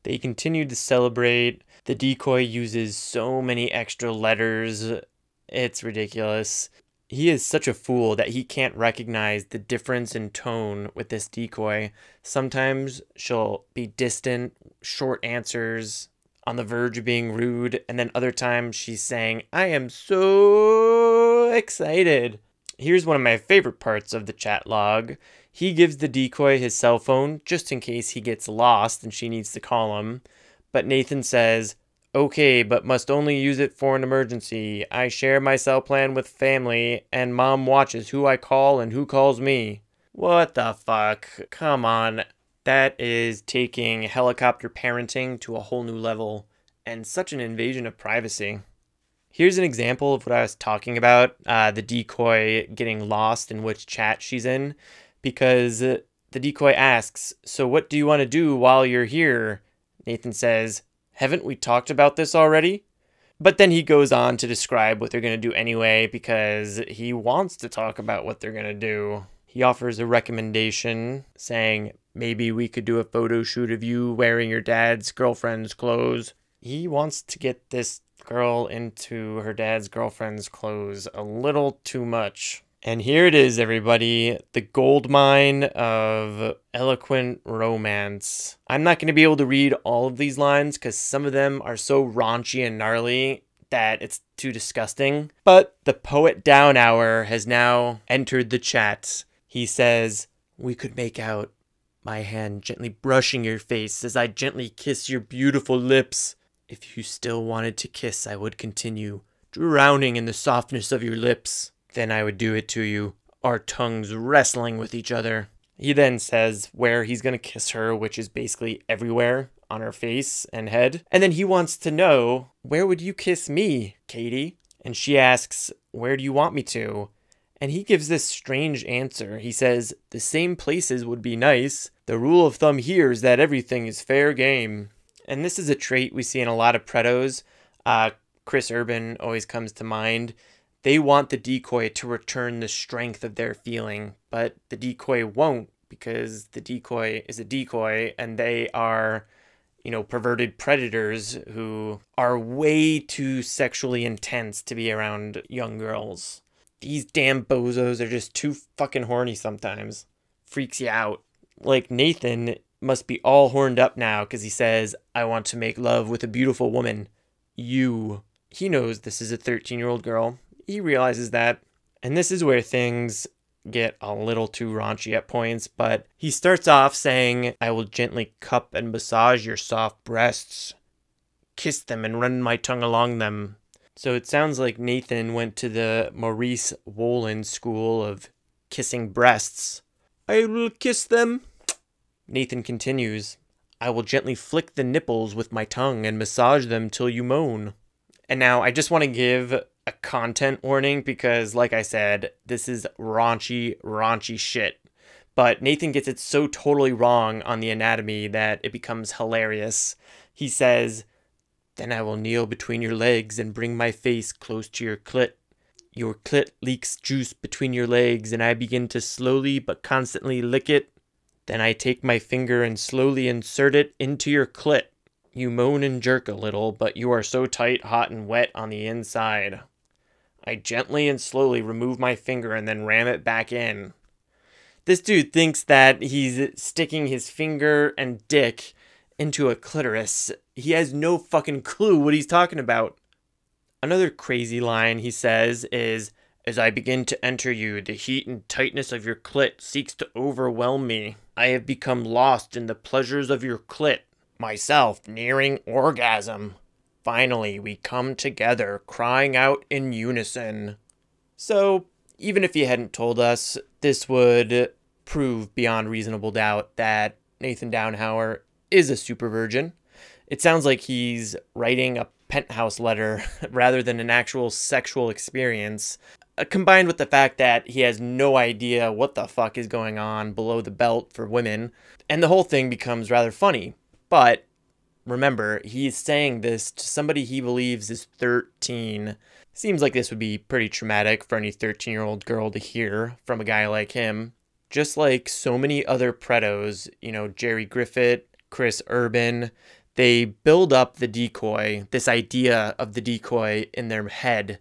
They continued to celebrate. The decoy uses so many extra letters. It's ridiculous. He is such a fool that he can't recognize the difference in tone with this decoy. Sometimes she'll be distant, short answers, on the verge of being rude, and then other times she's saying, I am so excited. Here's one of my favorite parts of the chat log. He gives the decoy his cell phone just in case he gets lost and she needs to call him. But Nathan says, Okay, but must only use it for an emergency. I share my cell plan with family, and mom watches who I call and who calls me. What the fuck? Come on. That is taking helicopter parenting to a whole new level and such an invasion of privacy. Here's an example of what I was talking about uh, the decoy getting lost in which chat she's in, because the decoy asks, So, what do you want to do while you're here? Nathan says, Haven't we talked about this already? But then he goes on to describe what they're going to do anyway because he wants to talk about what they're going to do. He offers a recommendation saying, Maybe we could do a photo shoot of you wearing your dad's girlfriend's clothes. He wants to get this girl into her dad's girlfriend's clothes a little too much. And here it is, everybody the gold mine of eloquent romance. I'm not going to be able to read all of these lines because some of them are so raunchy and gnarly that it's too disgusting. But the poet Downhour has now entered the chat. He says, We could make out my hand gently brushing your face as I gently kiss your beautiful lips. If you still wanted to kiss, I would continue, drowning in the softness of your lips. Then I would do it to you, our tongues wrestling with each other. He then says where he's going to kiss her, which is basically everywhere on her face and head. And then he wants to know, Where would you kiss me, Katie? And she asks, Where do you want me to? And he gives this strange answer. He says, The same places would be nice. The rule of thumb here is that everything is fair game. And this is a trait we see in a lot of Predos. Uh, Chris Urban always comes to mind. They want the decoy to return the strength of their feeling, but the decoy won't because the decoy is a decoy and they are, you know, perverted predators who are way too sexually intense to be around young girls. These damn bozos are just too fucking horny sometimes. Freaks you out. Like Nathan must be all horned up now because he says, I want to make love with a beautiful woman. You. He knows this is a 13 year old girl. He realizes that. And this is where things get a little too raunchy at points, but he starts off saying, I will gently cup and massage your soft breasts, kiss them and run my tongue along them. So it sounds like Nathan went to the Maurice Wolin school of kissing breasts. I will kiss them. Nathan continues, I will gently flick the nipples with my tongue and massage them till you moan. And now I just want to give a content warning because, like I said, this is raunchy, raunchy shit. But Nathan gets it so totally wrong on the anatomy that it becomes hilarious. He says, Then I will kneel between your legs and bring my face close to your clit. Your clit leaks juice between your legs, and I begin to slowly but constantly lick it. Then I take my finger and slowly insert it into your clit. You moan and jerk a little, but you are so tight, hot, and wet on the inside. I gently and slowly remove my finger and then ram it back in. This dude thinks that he's sticking his finger and dick into a clitoris. He has no fucking clue what he's talking about. Another crazy line he says is As I begin to enter you, the heat and tightness of your clit seeks to overwhelm me. I have become lost in the pleasures of your clit myself nearing orgasm. Finally, we come together, crying out in unison. So, even if you hadn't told us, this would prove beyond reasonable doubt that Nathan Downhour is a super virgin. It sounds like he's writing a penthouse letter rather than an actual sexual experience, uh, combined with the fact that he has no idea what the fuck is going on below the belt for women. And the whole thing becomes rather funny but remember, he's saying this to somebody he believes is 13. Seems like this would be pretty traumatic for any 13 year old girl to hear from a guy like him. Just like so many other predos, you know, Jerry Griffith, Chris Urban, they build up the decoy, this idea of the decoy in their head,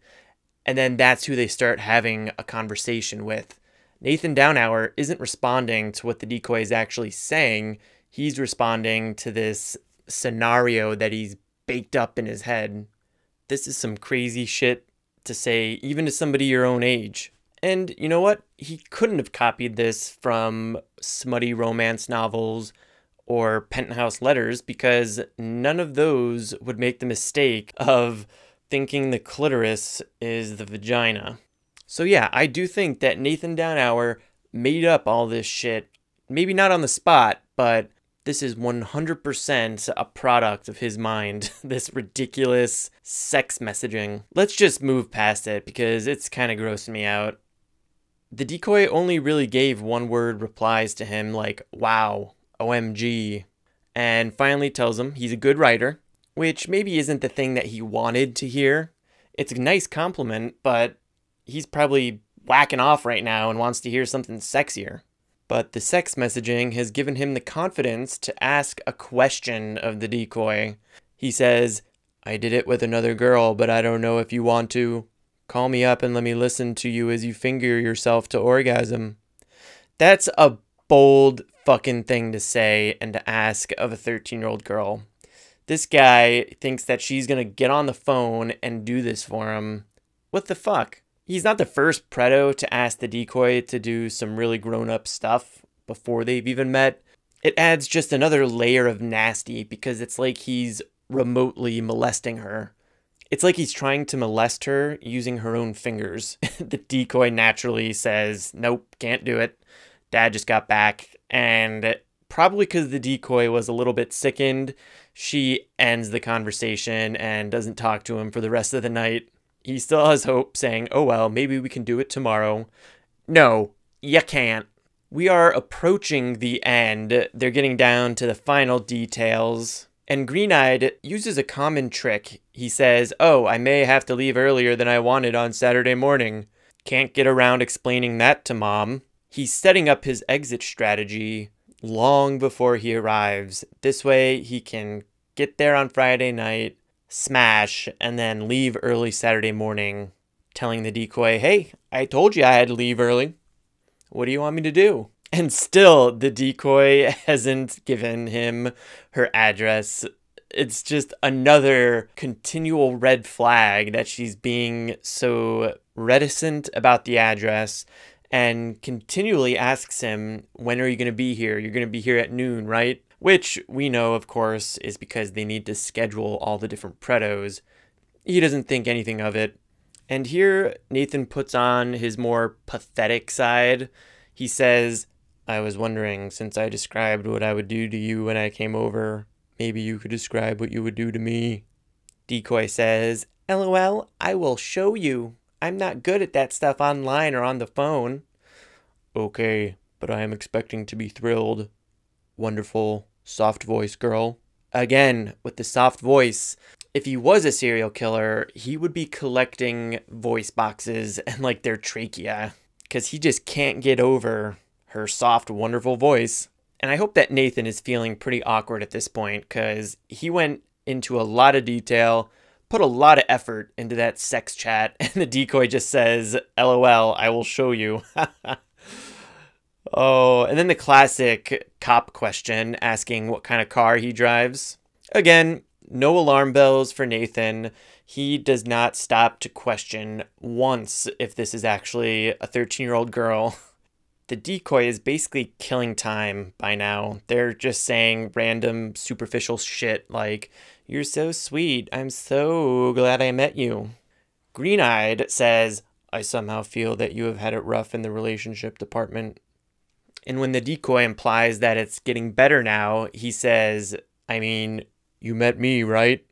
and then that's who they start having a conversation with. Nathan Downhour isn't responding to what the decoy is actually saying he's responding to this scenario that he's baked up in his head. This is some crazy shit to say, even to somebody your own age. And you know what? He couldn't have copied this from smutty romance novels or penthouse letters because none of those would make the mistake of thinking the clitoris is the vagina. So, yeah, I do think that Nathan Downhour made up all this shit. Maybe not on the spot, but this is 100% a product of his mind, this ridiculous sex messaging. Let's just move past it because it's kind of grossing me out. The decoy only really gave one word replies to him like, wow, OMG, and finally tells him he's a good writer, which maybe isn't the thing that he wanted to hear. It's a nice compliment, but he's probably whacking off right now and wants to hear something sexier. But the sex messaging has given him the confidence to ask a question of the decoy. He says, I did it with another girl, but I don't know if you want to. Call me up and let me listen to you as you finger yourself to orgasm. That's a bold fucking thing to say and to ask of a 13 year old girl. This guy thinks that she's gonna get on the phone and do this for him. What the fuck? He's not the first Predo to ask the decoy to do some really grown up stuff before they've even met. It adds just another layer of nasty because it's like he's remotely molesting her. It's like he's trying to molest her using her own fingers. the decoy naturally says, Nope, can't do it. Dad just got back. And probably because the decoy was a little bit sickened, she ends the conversation and doesn't talk to him for the rest of the night. He still has hope, saying, oh well, maybe we can do it tomorrow. No, you can't. We are approaching the end. They're getting down to the final details. And Green Eyed uses a common trick. He says, Oh, I may have to leave earlier than I wanted on Saturday morning. Can't get around explaining that to mom. He's setting up his exit strategy long before he arrives. This way, he can get there on Friday night, smash, and then leave early Saturday morning, telling the decoy, Hey, I told you I had to leave early. What do you want me to do? And still, the decoy hasn't given him her address. It's just another continual red flag that she's being so reticent about the address and continually asks him, When are you going to be here? You're going to be here at noon, right? Which we know, of course, is because they need to schedule all the different predos. He doesn't think anything of it. And here, Nathan puts on his more pathetic side. He says, I was wondering, since I described what I would do to you when I came over, maybe you could describe what you would do to me. Decoy says, LOL, I will show you. I'm not good at that stuff online or on the phone. Okay, but I am expecting to be thrilled. Wonderful, soft voice girl. Again, with the soft voice. If he was a serial killer, he would be collecting voice boxes and like their trachea because he just can't get over her soft, wonderful voice. And I hope that Nathan is feeling pretty awkward at this point because he went into a lot of detail, put a lot of effort into that sex chat, and the decoy just says, LOL, I will show you. oh, and then the classic cop question asking what kind of car he drives. Again, no alarm bells for Nathan. He does not stop to question once if this is actually a 13 year old girl. the decoy is basically killing time by now. They're just saying random superficial shit like, You're so sweet. I'm so glad I met you. Green Eyed says, I somehow feel that you have had it rough in the relationship department. And when the decoy implies that it's getting better now, he says, I mean, you met me, right?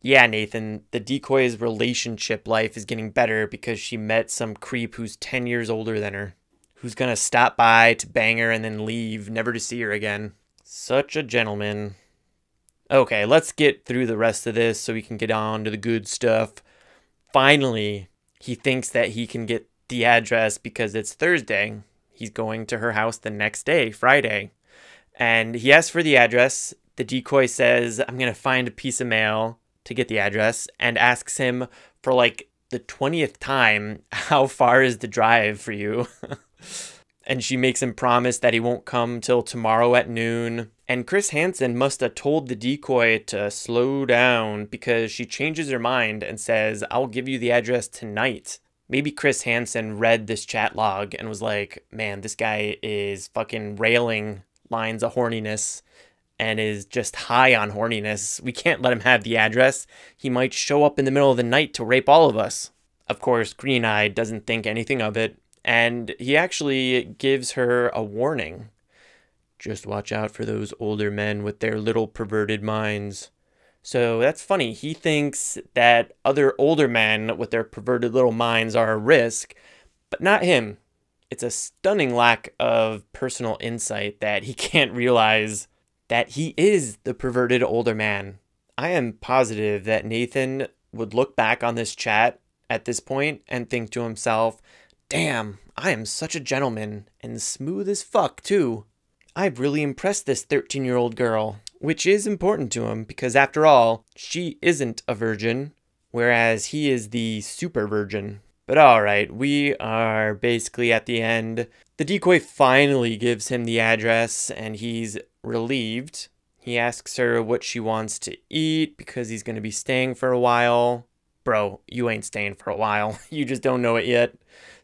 Yeah, Nathan, the decoy's relationship life is getting better because she met some creep who's 10 years older than her who's gonna stop by to bang her and then leave, never to see her again. Such a gentleman. Okay, let's get through the rest of this so we can get on to the good stuff. Finally, he thinks that he can get the address because it's Thursday. He's going to her house the next day, Friday. And he asks for the address. The decoy says, I'm going to find a piece of mail to get the address and asks him for like the 20th time, how far is the drive for you? and she makes him promise that he won't come till tomorrow at noon. And Chris Hansen must have told the decoy to slow down because she changes her mind and says, I'll give you the address tonight. Maybe Chris Hansen read this chat log and was like, man, this guy is fucking railing lines of horniness and is just high on horniness. We can't let him have the address. He might show up in the middle of the night to rape all of us. Of course, Green Eye doesn't think anything of it and he actually gives her a warning. Just watch out for those older men with their little perverted minds. So that's funny. He thinks that other older men with their perverted little minds are a risk, but not him. It's a stunning lack of personal insight that he can't realize that he is the perverted older man. I am positive that Nathan would look back on this chat at this point and think to himself, Damn, I am such a gentleman, and smooth as fuck, too. I've really impressed this 13 year old girl, which is important to him because, after all, she isn't a virgin, whereas he is the super virgin. But alright, we are basically at the end. The decoy finally gives him the address, and he's relieved. He asks her what she wants to eat because he's going to be staying for a while. Bro, you ain't staying for a while. You just don't know it yet.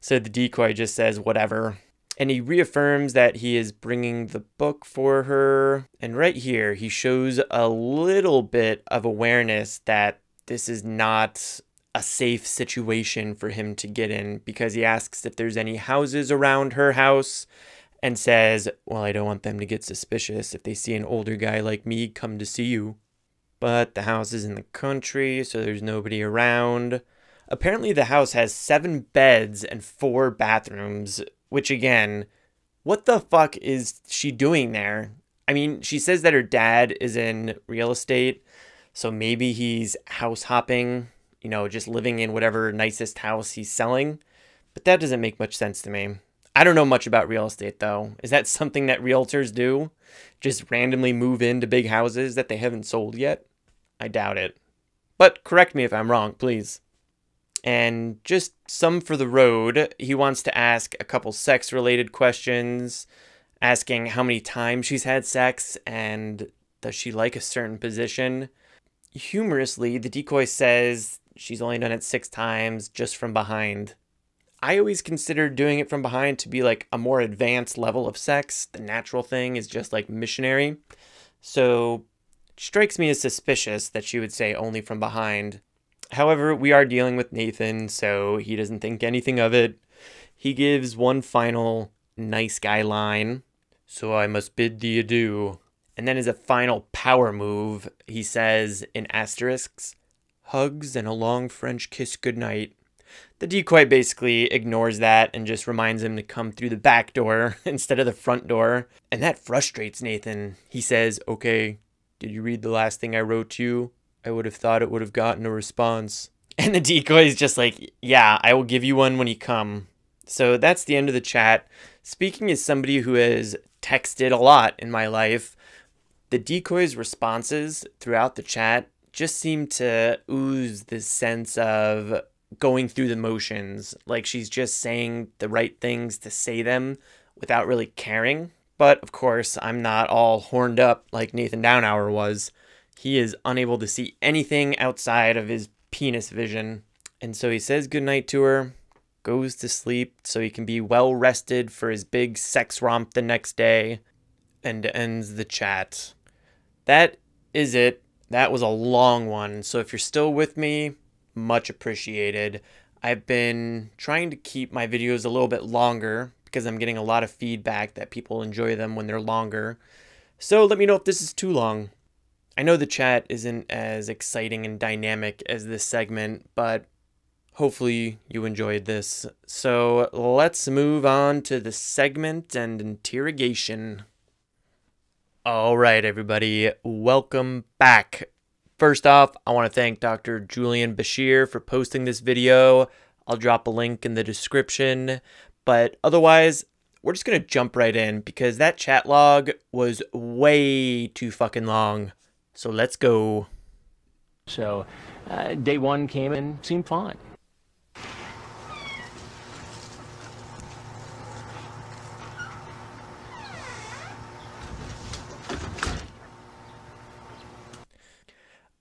So the decoy just says, whatever. And he reaffirms that he is bringing the book for her. And right here, he shows a little bit of awareness that this is not a safe situation for him to get in because he asks if there's any houses around her house and says, Well, I don't want them to get suspicious if they see an older guy like me come to see you. But the house is in the country, so there's nobody around. Apparently, the house has seven beds and four bathrooms, which again, what the fuck is she doing there? I mean, she says that her dad is in real estate, so maybe he's house hopping, you know, just living in whatever nicest house he's selling. But that doesn't make much sense to me. I don't know much about real estate though. Is that something that realtors do? Just randomly move into big houses that they haven't sold yet? I doubt it. But correct me if I'm wrong, please. And just some for the road, he wants to ask a couple sex related questions, asking how many times she's had sex and does she like a certain position. Humorously, the decoy says she's only done it six times just from behind. I always considered doing it from behind to be like a more advanced level of sex. The natural thing is just like missionary. So strikes me as suspicious that she would say only from behind. However, we are dealing with Nathan, so he doesn't think anything of it. He gives one final nice guy line, so I must bid thee adieu. And then as a final power move, he says in asterisks, hugs and a long French kiss goodnight. The decoy basically ignores that and just reminds him to come through the back door instead of the front door. And that frustrates Nathan. He says, Okay, did you read the last thing I wrote to you? I would have thought it would have gotten a response. And the decoy is just like, Yeah, I will give you one when you come. So that's the end of the chat. Speaking as somebody who has texted a lot in my life, the decoy's responses throughout the chat just seem to ooze this sense of going through the motions, like she's just saying the right things to say them without really caring. But of course, I'm not all horned up like Nathan Downhour was. He is unable to see anything outside of his penis vision. And so he says goodnight to her, goes to sleep so he can be well rested for his big sex romp the next day, and ends the chat that is it. That was a long one. So if you're still with me, much appreciated. I've been trying to keep my videos a little bit longer because I'm getting a lot of feedback that people enjoy them when they're longer. So let me know if this is too long. I know the chat isn't as exciting and dynamic as this segment, but hopefully you enjoyed this. So let's move on to the segment and interrogation. All right, everybody, welcome back. First off, I want to thank Dr. Julian Bashir for posting this video. I'll drop a link in the description. But otherwise, we're just going to jump right in because that chat log was way too fucking long. So let's go. So uh, day one came and seemed fine.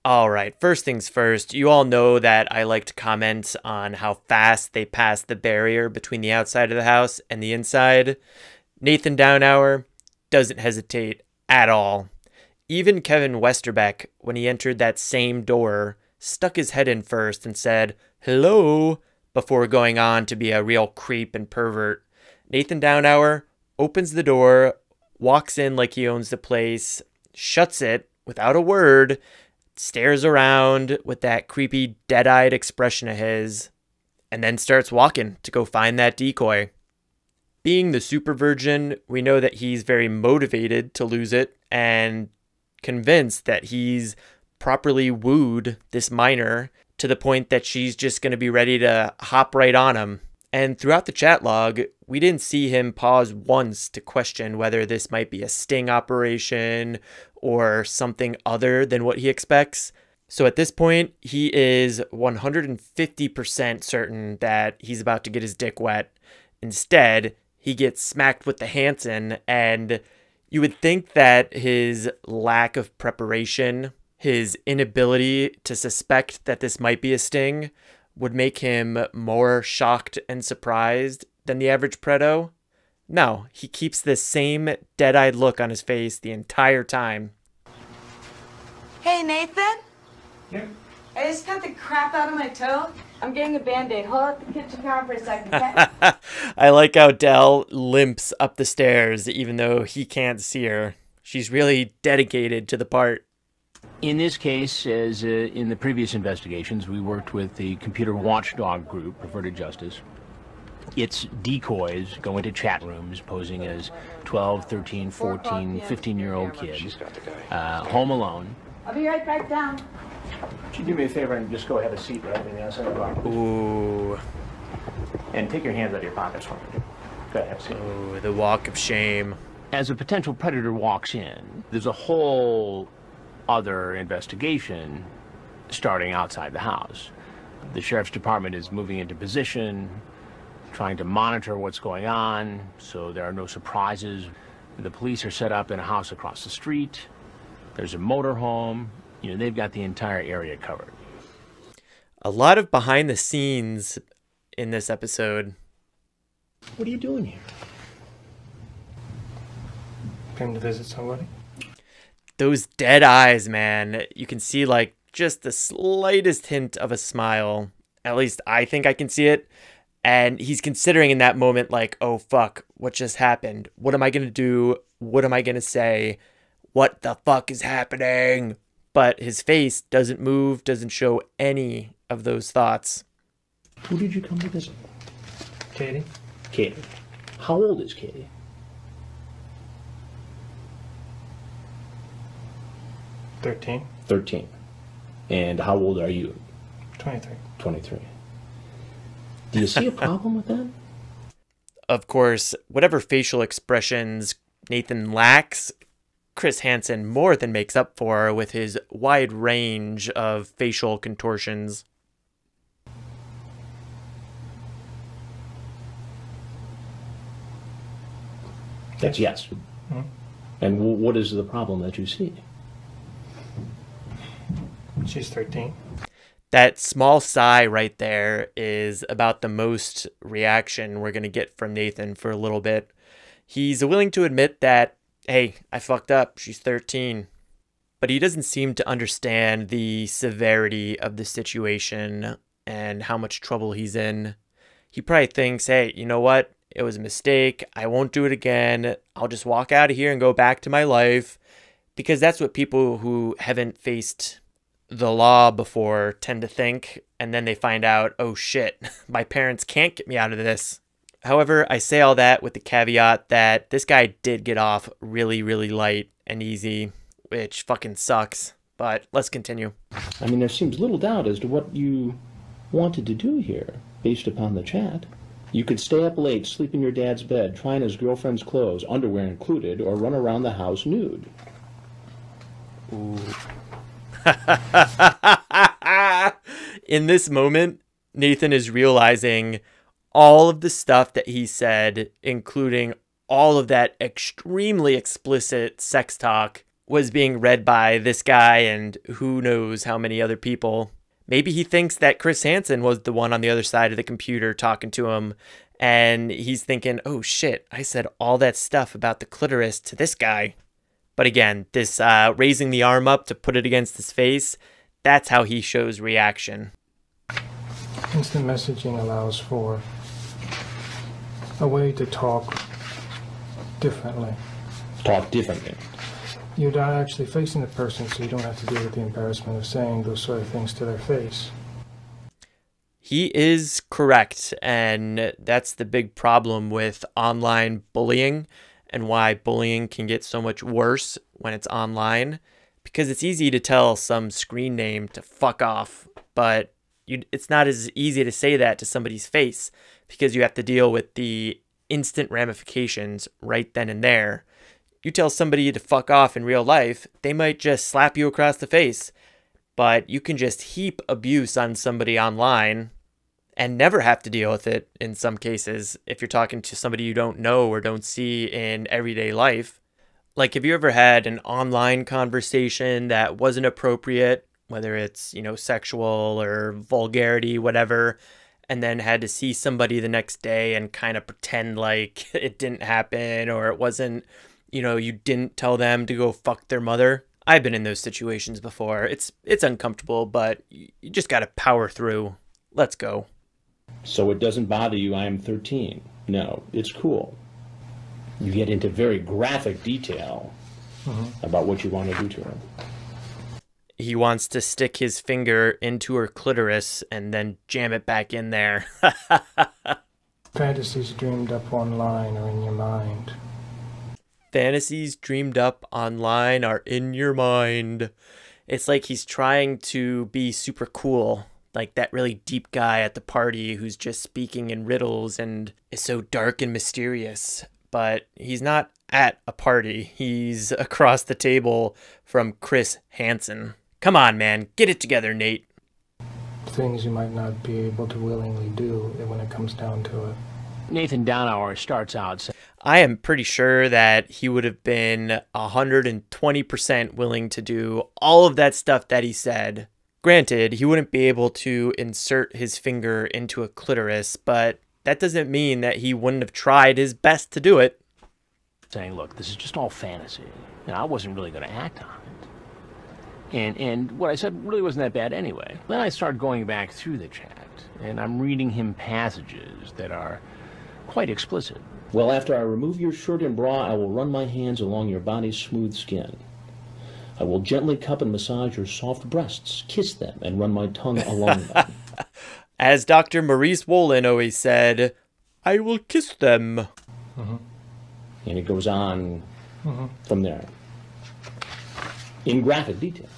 All right, first things first, you all know that I like to comment on how fast they pass the barrier between the outside of the house and the inside. Nathan Downhour doesn't hesitate at all. Even Kevin Westerbeck, when he entered that same door, stuck his head in first and said, hello, before going on to be a real creep and pervert. Nathan Downhour opens the door, walks in like he owns the place, shuts it without a word, stares around with that creepy, dead eyed expression of his, and then starts walking to go find that decoy. Being the super virgin, we know that he's very motivated to lose it and convinced that he's properly wooed this minor to the point that she's just going to be ready to hop right on him. And throughout the chat log, we didn't see him pause once to question whether this might be a sting operation or something other than what he expects. So at this point, he is 150% certain that he's about to get his dick wet. Instead, he gets smacked with the Hansen, and you would think that his lack of preparation, his inability to suspect that this might be a sting, would make him more shocked and surprised than the average Predo. No, he keeps the same dead eyed look on his face the entire time. Hey, Nathan? Yeah. I just cut the crap out of my toe. I'm getting a band aid. Hold up the kitchen counter for a second. I like how Del limps up the stairs even though he can't see her. She's really dedicated to the part. In this case, as uh, in the previous investigations, we worked with the computer watchdog group, Perverted Justice. Its decoys go into chat rooms posing as 12, 13, 14, 15 year old kids, uh, home alone. I'll be right back down. Would you do me a favor and just go have a seat right in the outside of the bar? Ooh, And take your hands out of your pockets for me. Go ahead, have a seat. ooh, the walk of shame. As a potential predator walks in, there's a whole other investigation starting outside the house. The sheriff's department is moving into position, trying to monitor what's going on so there are no surprises. The police are set up in a house across the street. There's a motorhome. You know, they've got the entire area covered. A lot of behind the scenes in this episode. What are you doing here? Came to visit somebody. Those dead eyes, man. You can see like just the slightest hint of a smile. At least I think I can see it. And he's considering in that moment, like, oh fuck, what just happened? What am I gonna do? What am I gonna say? What the fuck is happening? But his face doesn't move, doesn't show any of those thoughts. Who did you come to visit? Katie, Katie. How old is Katie? thirteen. 13. And how old are you? 23. 23. Do you see a problem with that? Of course, whatever facial expressions Nathan lacks, Chris Hansen more than makes up for with his wide range of facial contortions. That's yes. Hmm. And w- what is the problem that you see? She's 13. That small sigh right there is about the most reaction we're going to get from Nathan for a little bit. He's willing to admit that, hey, I fucked up. She's 13. But he doesn't seem to understand the severity of the situation and how much trouble he's in. He probably thinks, hey, you know what? It was a mistake. I won't do it again. I'll just walk out of here and go back to my life. Because that's what people who haven't faced the law before tend to think, and then they find out, oh shit, my parents can't get me out of this. However, I say all that with the caveat that this guy did get off really, really light and easy, which fucking sucks. But let's continue. I mean, there seems little doubt as to what you wanted to do here, based upon the chat. You could stay up late, sleep in your dad's bed, try on his girlfriend's clothes, underwear included, or run around the house nude. In this moment, Nathan is realizing all of the stuff that he said, including all of that extremely explicit sex talk, was being read by this guy and who knows how many other people. Maybe he thinks that Chris Hansen was the one on the other side of the computer talking to him, and he's thinking, oh shit, I said all that stuff about the clitoris to this guy. But again, this uh, raising the arm up to put it against his face, that's how he shows reaction. Instant messaging allows for a way to talk differently. Talk differently. You're not actually facing the person, so you don't have to deal with the embarrassment of saying those sort of things to their face. He is correct, and that's the big problem with online bullying and why bullying can get so much worse when it's online because it's easy to tell some screen name to fuck off, but you, it's not as easy to say that to somebody's face because you have to deal with the instant ramifications right then and there. You tell somebody to fuck off in real life, they might just slap you across the face, but you can just heap abuse on somebody online and never have to deal with it in some cases if you're talking to somebody you don't know or don't see in everyday life. Like, have you ever had an online conversation that wasn't appropriate, whether it's, you know, sexual or vulgarity, whatever, and then had to see somebody the next day and kind of pretend like it didn't happen or it wasn't, you know, you didn't tell them to go fuck their mother? I've been in those situations before. It's it's uncomfortable, but you just got to power through. Let's go. So it doesn't bother you I am 13. No, it's cool. You get into very graphic detail mm-hmm. about what you want to do to her. He wants to stick his finger into her clitoris and then jam it back in there. Fantasies dreamed up online are in your mind. Fantasies dreamed up online are in your mind. It's like he's trying to be super cool, like that really deep guy at the party who's just speaking in riddles and is so dark and mysterious. But he's not at a party, he's across the table from Chris Hansen. Come on, man, get it together, Nate. Things you might not be able to willingly do when it comes down to it. Nathan Downhour starts out saying, I am pretty sure that he would have been 120% willing to do all of that stuff that he said. Granted, he wouldn't be able to insert his finger into a clitoris, but that doesn't mean that he wouldn't have tried his best to do it. Saying, look, this is just all fantasy, and I wasn't really going to act on it. And, and what I said really wasn't that bad anyway. Then I started going back through the chat, and I'm reading him passages that are quite explicit. Well, after I remove your shirt and bra, I will run my hands along your body's smooth skin. I will gently cup and massage your soft breasts, kiss them, and run my tongue along them. As Dr. Maurice Wolin always said, I will kiss them. Mm-hmm. And it goes on mm-hmm. from there in graphic detail.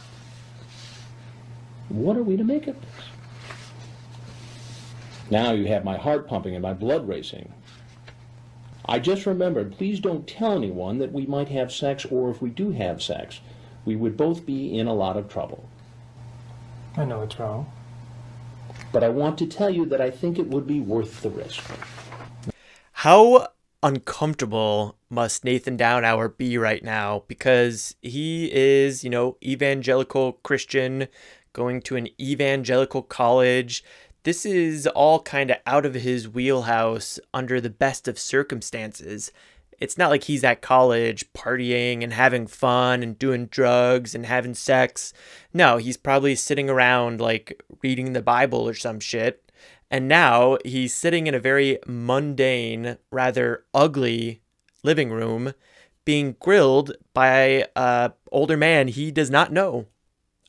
What are we to make of this? Now you have my heart pumping and my blood racing. I just remembered, please don't tell anyone that we might have sex, or if we do have sex, we would both be in a lot of trouble. I know it's wrong. But I want to tell you that I think it would be worth the risk. How uncomfortable must Nathan Downhour be right now? Because he is, you know, evangelical Christian, going to an evangelical college. This is all kind of out of his wheelhouse under the best of circumstances. It's not like he's at college partying and having fun and doing drugs and having sex. No, he's probably sitting around like reading the Bible or some shit. And now he's sitting in a very mundane, rather ugly living room being grilled by a older man he does not know.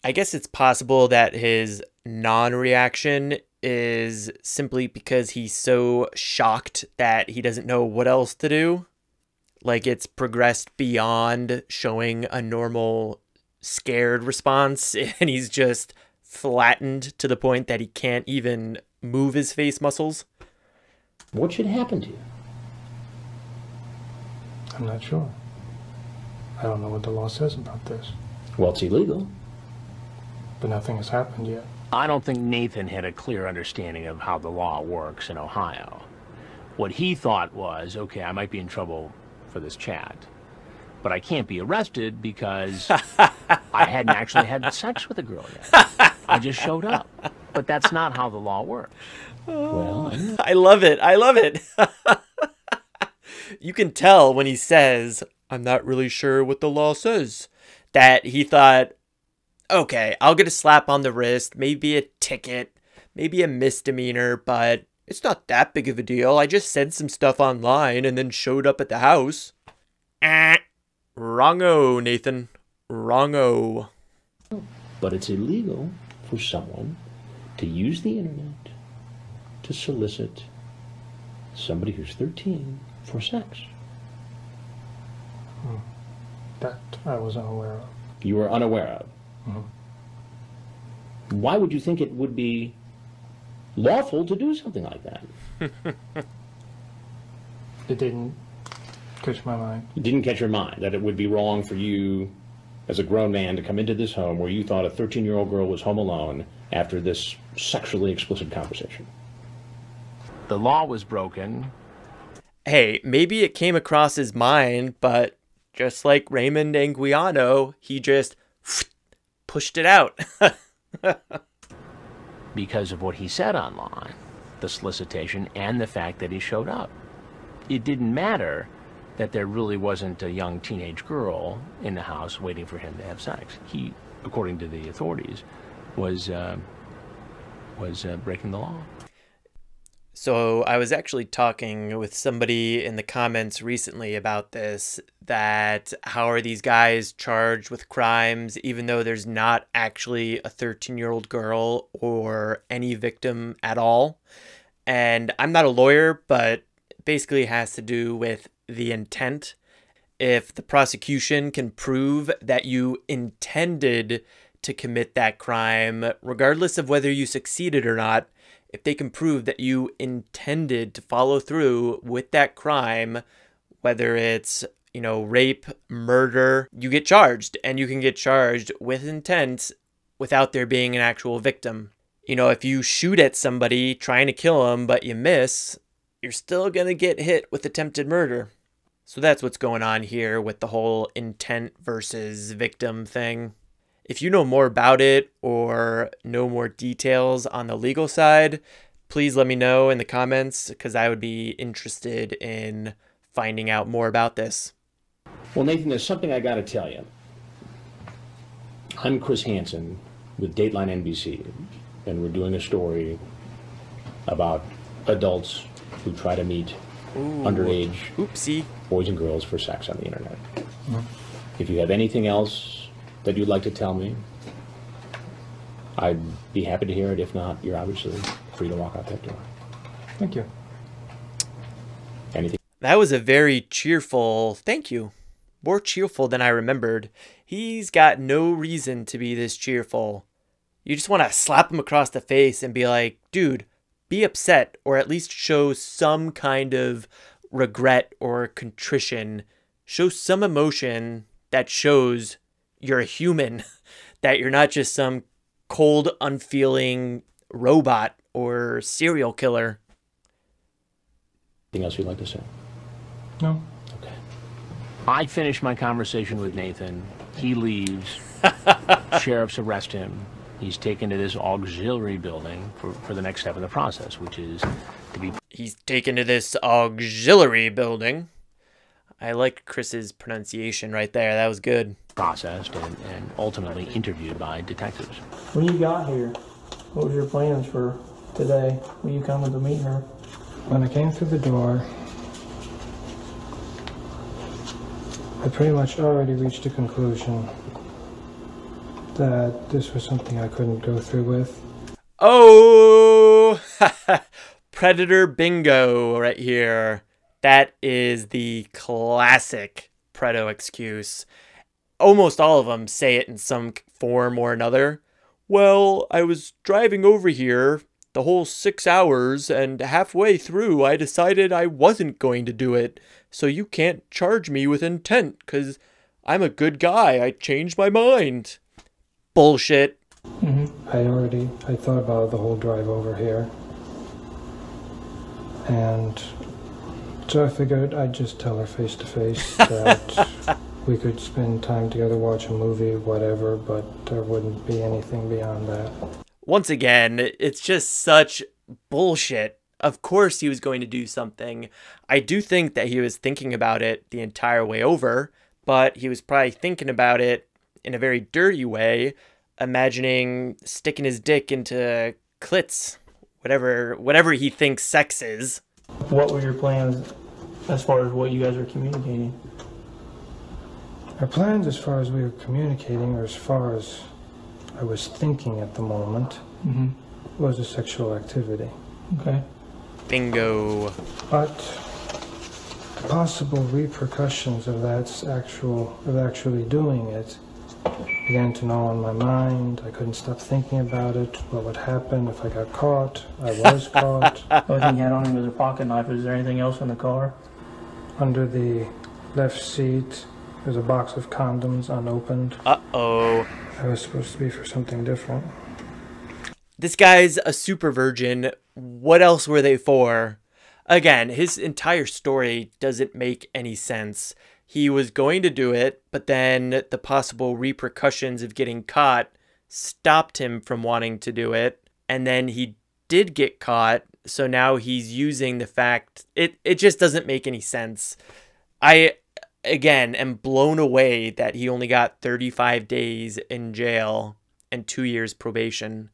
I guess it's possible that his non-reaction is simply because he's so shocked that he doesn't know what else to do. Like it's progressed beyond showing a normal scared response and he's just flattened to the point that he can't even move his face muscles. What should happen to you? I'm not sure. I don't know what the law says about this, Well, it's illegal. But nothing has happened yet. I don't think Nathan had a clear understanding of how the law works in Ohio. What he thought was, okay, I might be in trouble for this chat, but I can't be arrested because I hadn't actually had sex with a girl yet. I just showed up. But that's not how the law works. Well, I. I love it. I love it. you can tell when he says, I'm not really sure what the law says, that he thought, okay, I'll get a slap on the wrist, maybe a ticket, maybe a misdemeanor, but it's not that big of a deal. I just said some stuff online and then showed up at the house. Eh. Wrongo, Nathan. Wrongo. but it's illegal for someone to use the internet to solicit somebody who's 13 for sex. That I was unaware of. You were unaware of. Mhm. Why would you think it would be lawful to do something like that? It didn't catch my mind. It didn't catch your mind that it would be wrong for you as a grown man to come into this home where you thought a 13 year old girl was home alone after this sexually explicit conversation. The law was broken. hey, maybe it came across his mind, but just like Raymond Anguiano, he just pushed it out. because of what he said online, the solicitation, and the fact that he showed up. It didn't matter that there really wasn't a young teenage girl in the house waiting for him to have sex. He, according to the authorities, was uh, was uh, breaking the law. So I was actually talking with somebody in the comments recently about this that how are these guys charged with crimes even though there's not actually a 13-year-old girl or any victim at all? And I'm not a lawyer, but basically has to do with the intent. If the prosecution can prove that you intended to commit that crime, regardless of whether you succeeded or not, if they can prove that you intended to follow through with that crime, whether it's, you know, rape, murder, you get charged and you can get charged with intent without there being an actual victim. You know, if you shoot at somebody trying to kill them but you miss, you're still going to get hit with attempted murder. So that's what's going on here with the whole intent versus victim thing. If you know more about it or know more details on the legal side, please let me know in the comments because I would be interested in finding out more about this. Well, Nathan, there's something I got to tell you. I'm Chris Hansen with Dateline NBC, and we're doing a story about adults who try to meet underage Oopsie. boys and girls for sex on the internet. Mm-hmm. If you have anything else that you'd like to tell me, I'd be happy to hear it. If not, you're obviously free to walk out that door. Thank you. Anything? That was a very cheerful thank you. More cheerful than I remembered. He's got no reason to be this cheerful. You just want to slap him across the face and be like, dude, be upset or at least show some kind of regret or contrition. Show some emotion that shows you're a human, that you're not just some cold, unfeeling robot or serial killer. Anything else you'd like to say? No? Okay. I finish my conversation with Nathan. He leaves. Sheriffs arrest him. He's taken to this auxiliary building for, for the next step in the process, which is to be he's taken to this auxiliary building. I like Chris's pronunciation right there. That was good. Processed and, and ultimately interviewed by detectives. When you got here, what was your plans for today? Were you coming to meet her? When I came through the door, I pretty much already reached a conclusion that this was something I couldn't go through with. Oh, Predator bingo right here. That is the classic Predo excuse. Almost all of them say it in some form or another. Well, I was driving over here the whole six hours, and halfway through, I decided I wasn't going to do it. So you can't charge me with intent, because I'm a good guy. I changed my mind. Bullshit. Mm-hmm. I already I thought about the whole drive over here. And so I figured I'd just tell her face to face that we could spend time together, watch a movie, whatever, but there wouldn't be anything beyond that. once again, it's just such bullshit. Of course, he was going to do something. I do think that he was thinking about it the entire way over, but he was probably thinking about it in a very dirty way, imagining sticking his dick into clits, whatever whatever he thinks sex is. What were your plans as far as what you guys were communicating? Our plans, as far as we were communicating, or as far as I was thinking at the moment, mm-hmm. was a sexual activity. Okay. Bingo. But the possible repercussions of that's actual of actually doing it began to gnaw on my mind. I couldn't stop thinking about it. What would happen if I got caught? I was caught oh, The only thing you had on him was a pocket knife. Is there anything else in the car? under the left seat. There's a box of condoms unopened. Uh oh. I was supposed to be for something different. This guy's a super virgin. What else were they for? Again, his entire story doesn't make any sense. He was going to do it, but then the possible repercussions of getting caught stopped him from wanting to do it. And then he did get caught, so now he's using the fact it it just doesn't make any sense. I again am blown away that he only got 35 days in jail and 2 years probation.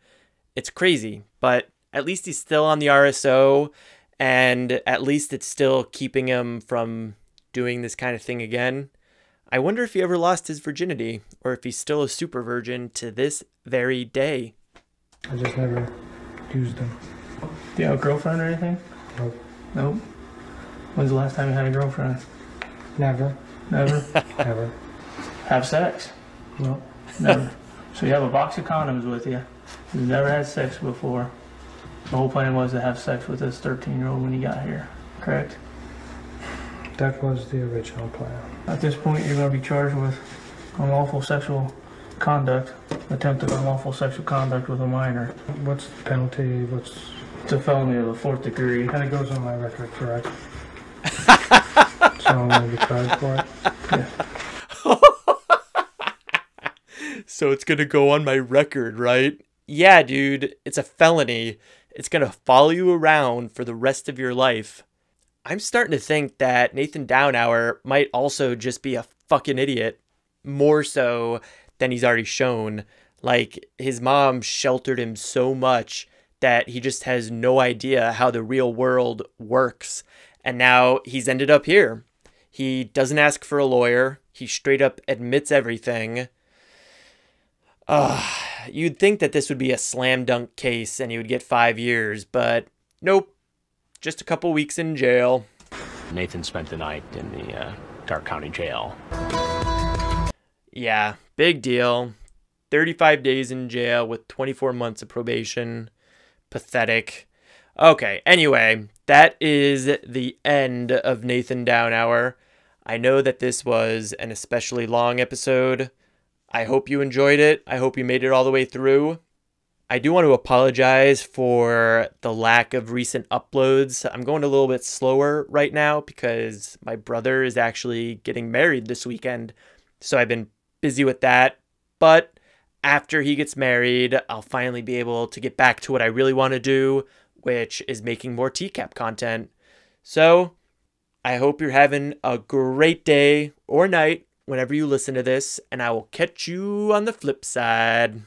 It's crazy, but at least he's still on the RSO and at least it's still keeping him from doing this kind of thing again. I wonder if he ever lost his virginity or if he's still a super virgin to this very day. I just never used them. Do you have a girlfriend or anything? Nope. Nope. When's the last time you had a girlfriend? Never, Never. Never. have sex? No. Never. so you have a box of condoms with you. You've never had sex before. The whole plan was to have sex with this 13 year old when you got here. Correct? That was the original plan. At this point, you're going to be charged with unlawful sexual conduct, attempted unlawful sexual conduct with a minor. What's the penalty? What's It's a felony of the fourth degree. and it goes on my record, correct? gonna for it. So it's going to go on my record, right? Yeah, dude, it's a felony. it's going to follow you around for the rest of your life. I'm starting to think that Nathan Downhour might also just be a fucking idiot, more so than he's already shown. Like, his mom sheltered him so much that he just has no idea how the real world works. And now he's ended up here. He doesn't ask for a lawyer, he straight up admits everything. Uh, you'd think that this would be a slam dunk case and he would get five years, but nope. Just a couple weeks in jail. Nathan spent the night in the uh, Darke County Jail. Yeah, big deal. 35 days in jail with 24 months of probation. Pathetic. Okay, anyway, that is the end of Nathan Downhour. I know that this was an especially long episode. I hope you enjoyed it. I hope you made it all the way through. I do want to apologize for the lack of recent uploads. I'm going a little bit slower right now because my brother is actually getting married this weekend. So I've been busy with that. But after he gets married, I'll finally be able to get back to what I really want to do, which is making more TCAP content. So I hope you're having a great day or night whenever you listen to this, and I will catch you on the flip side.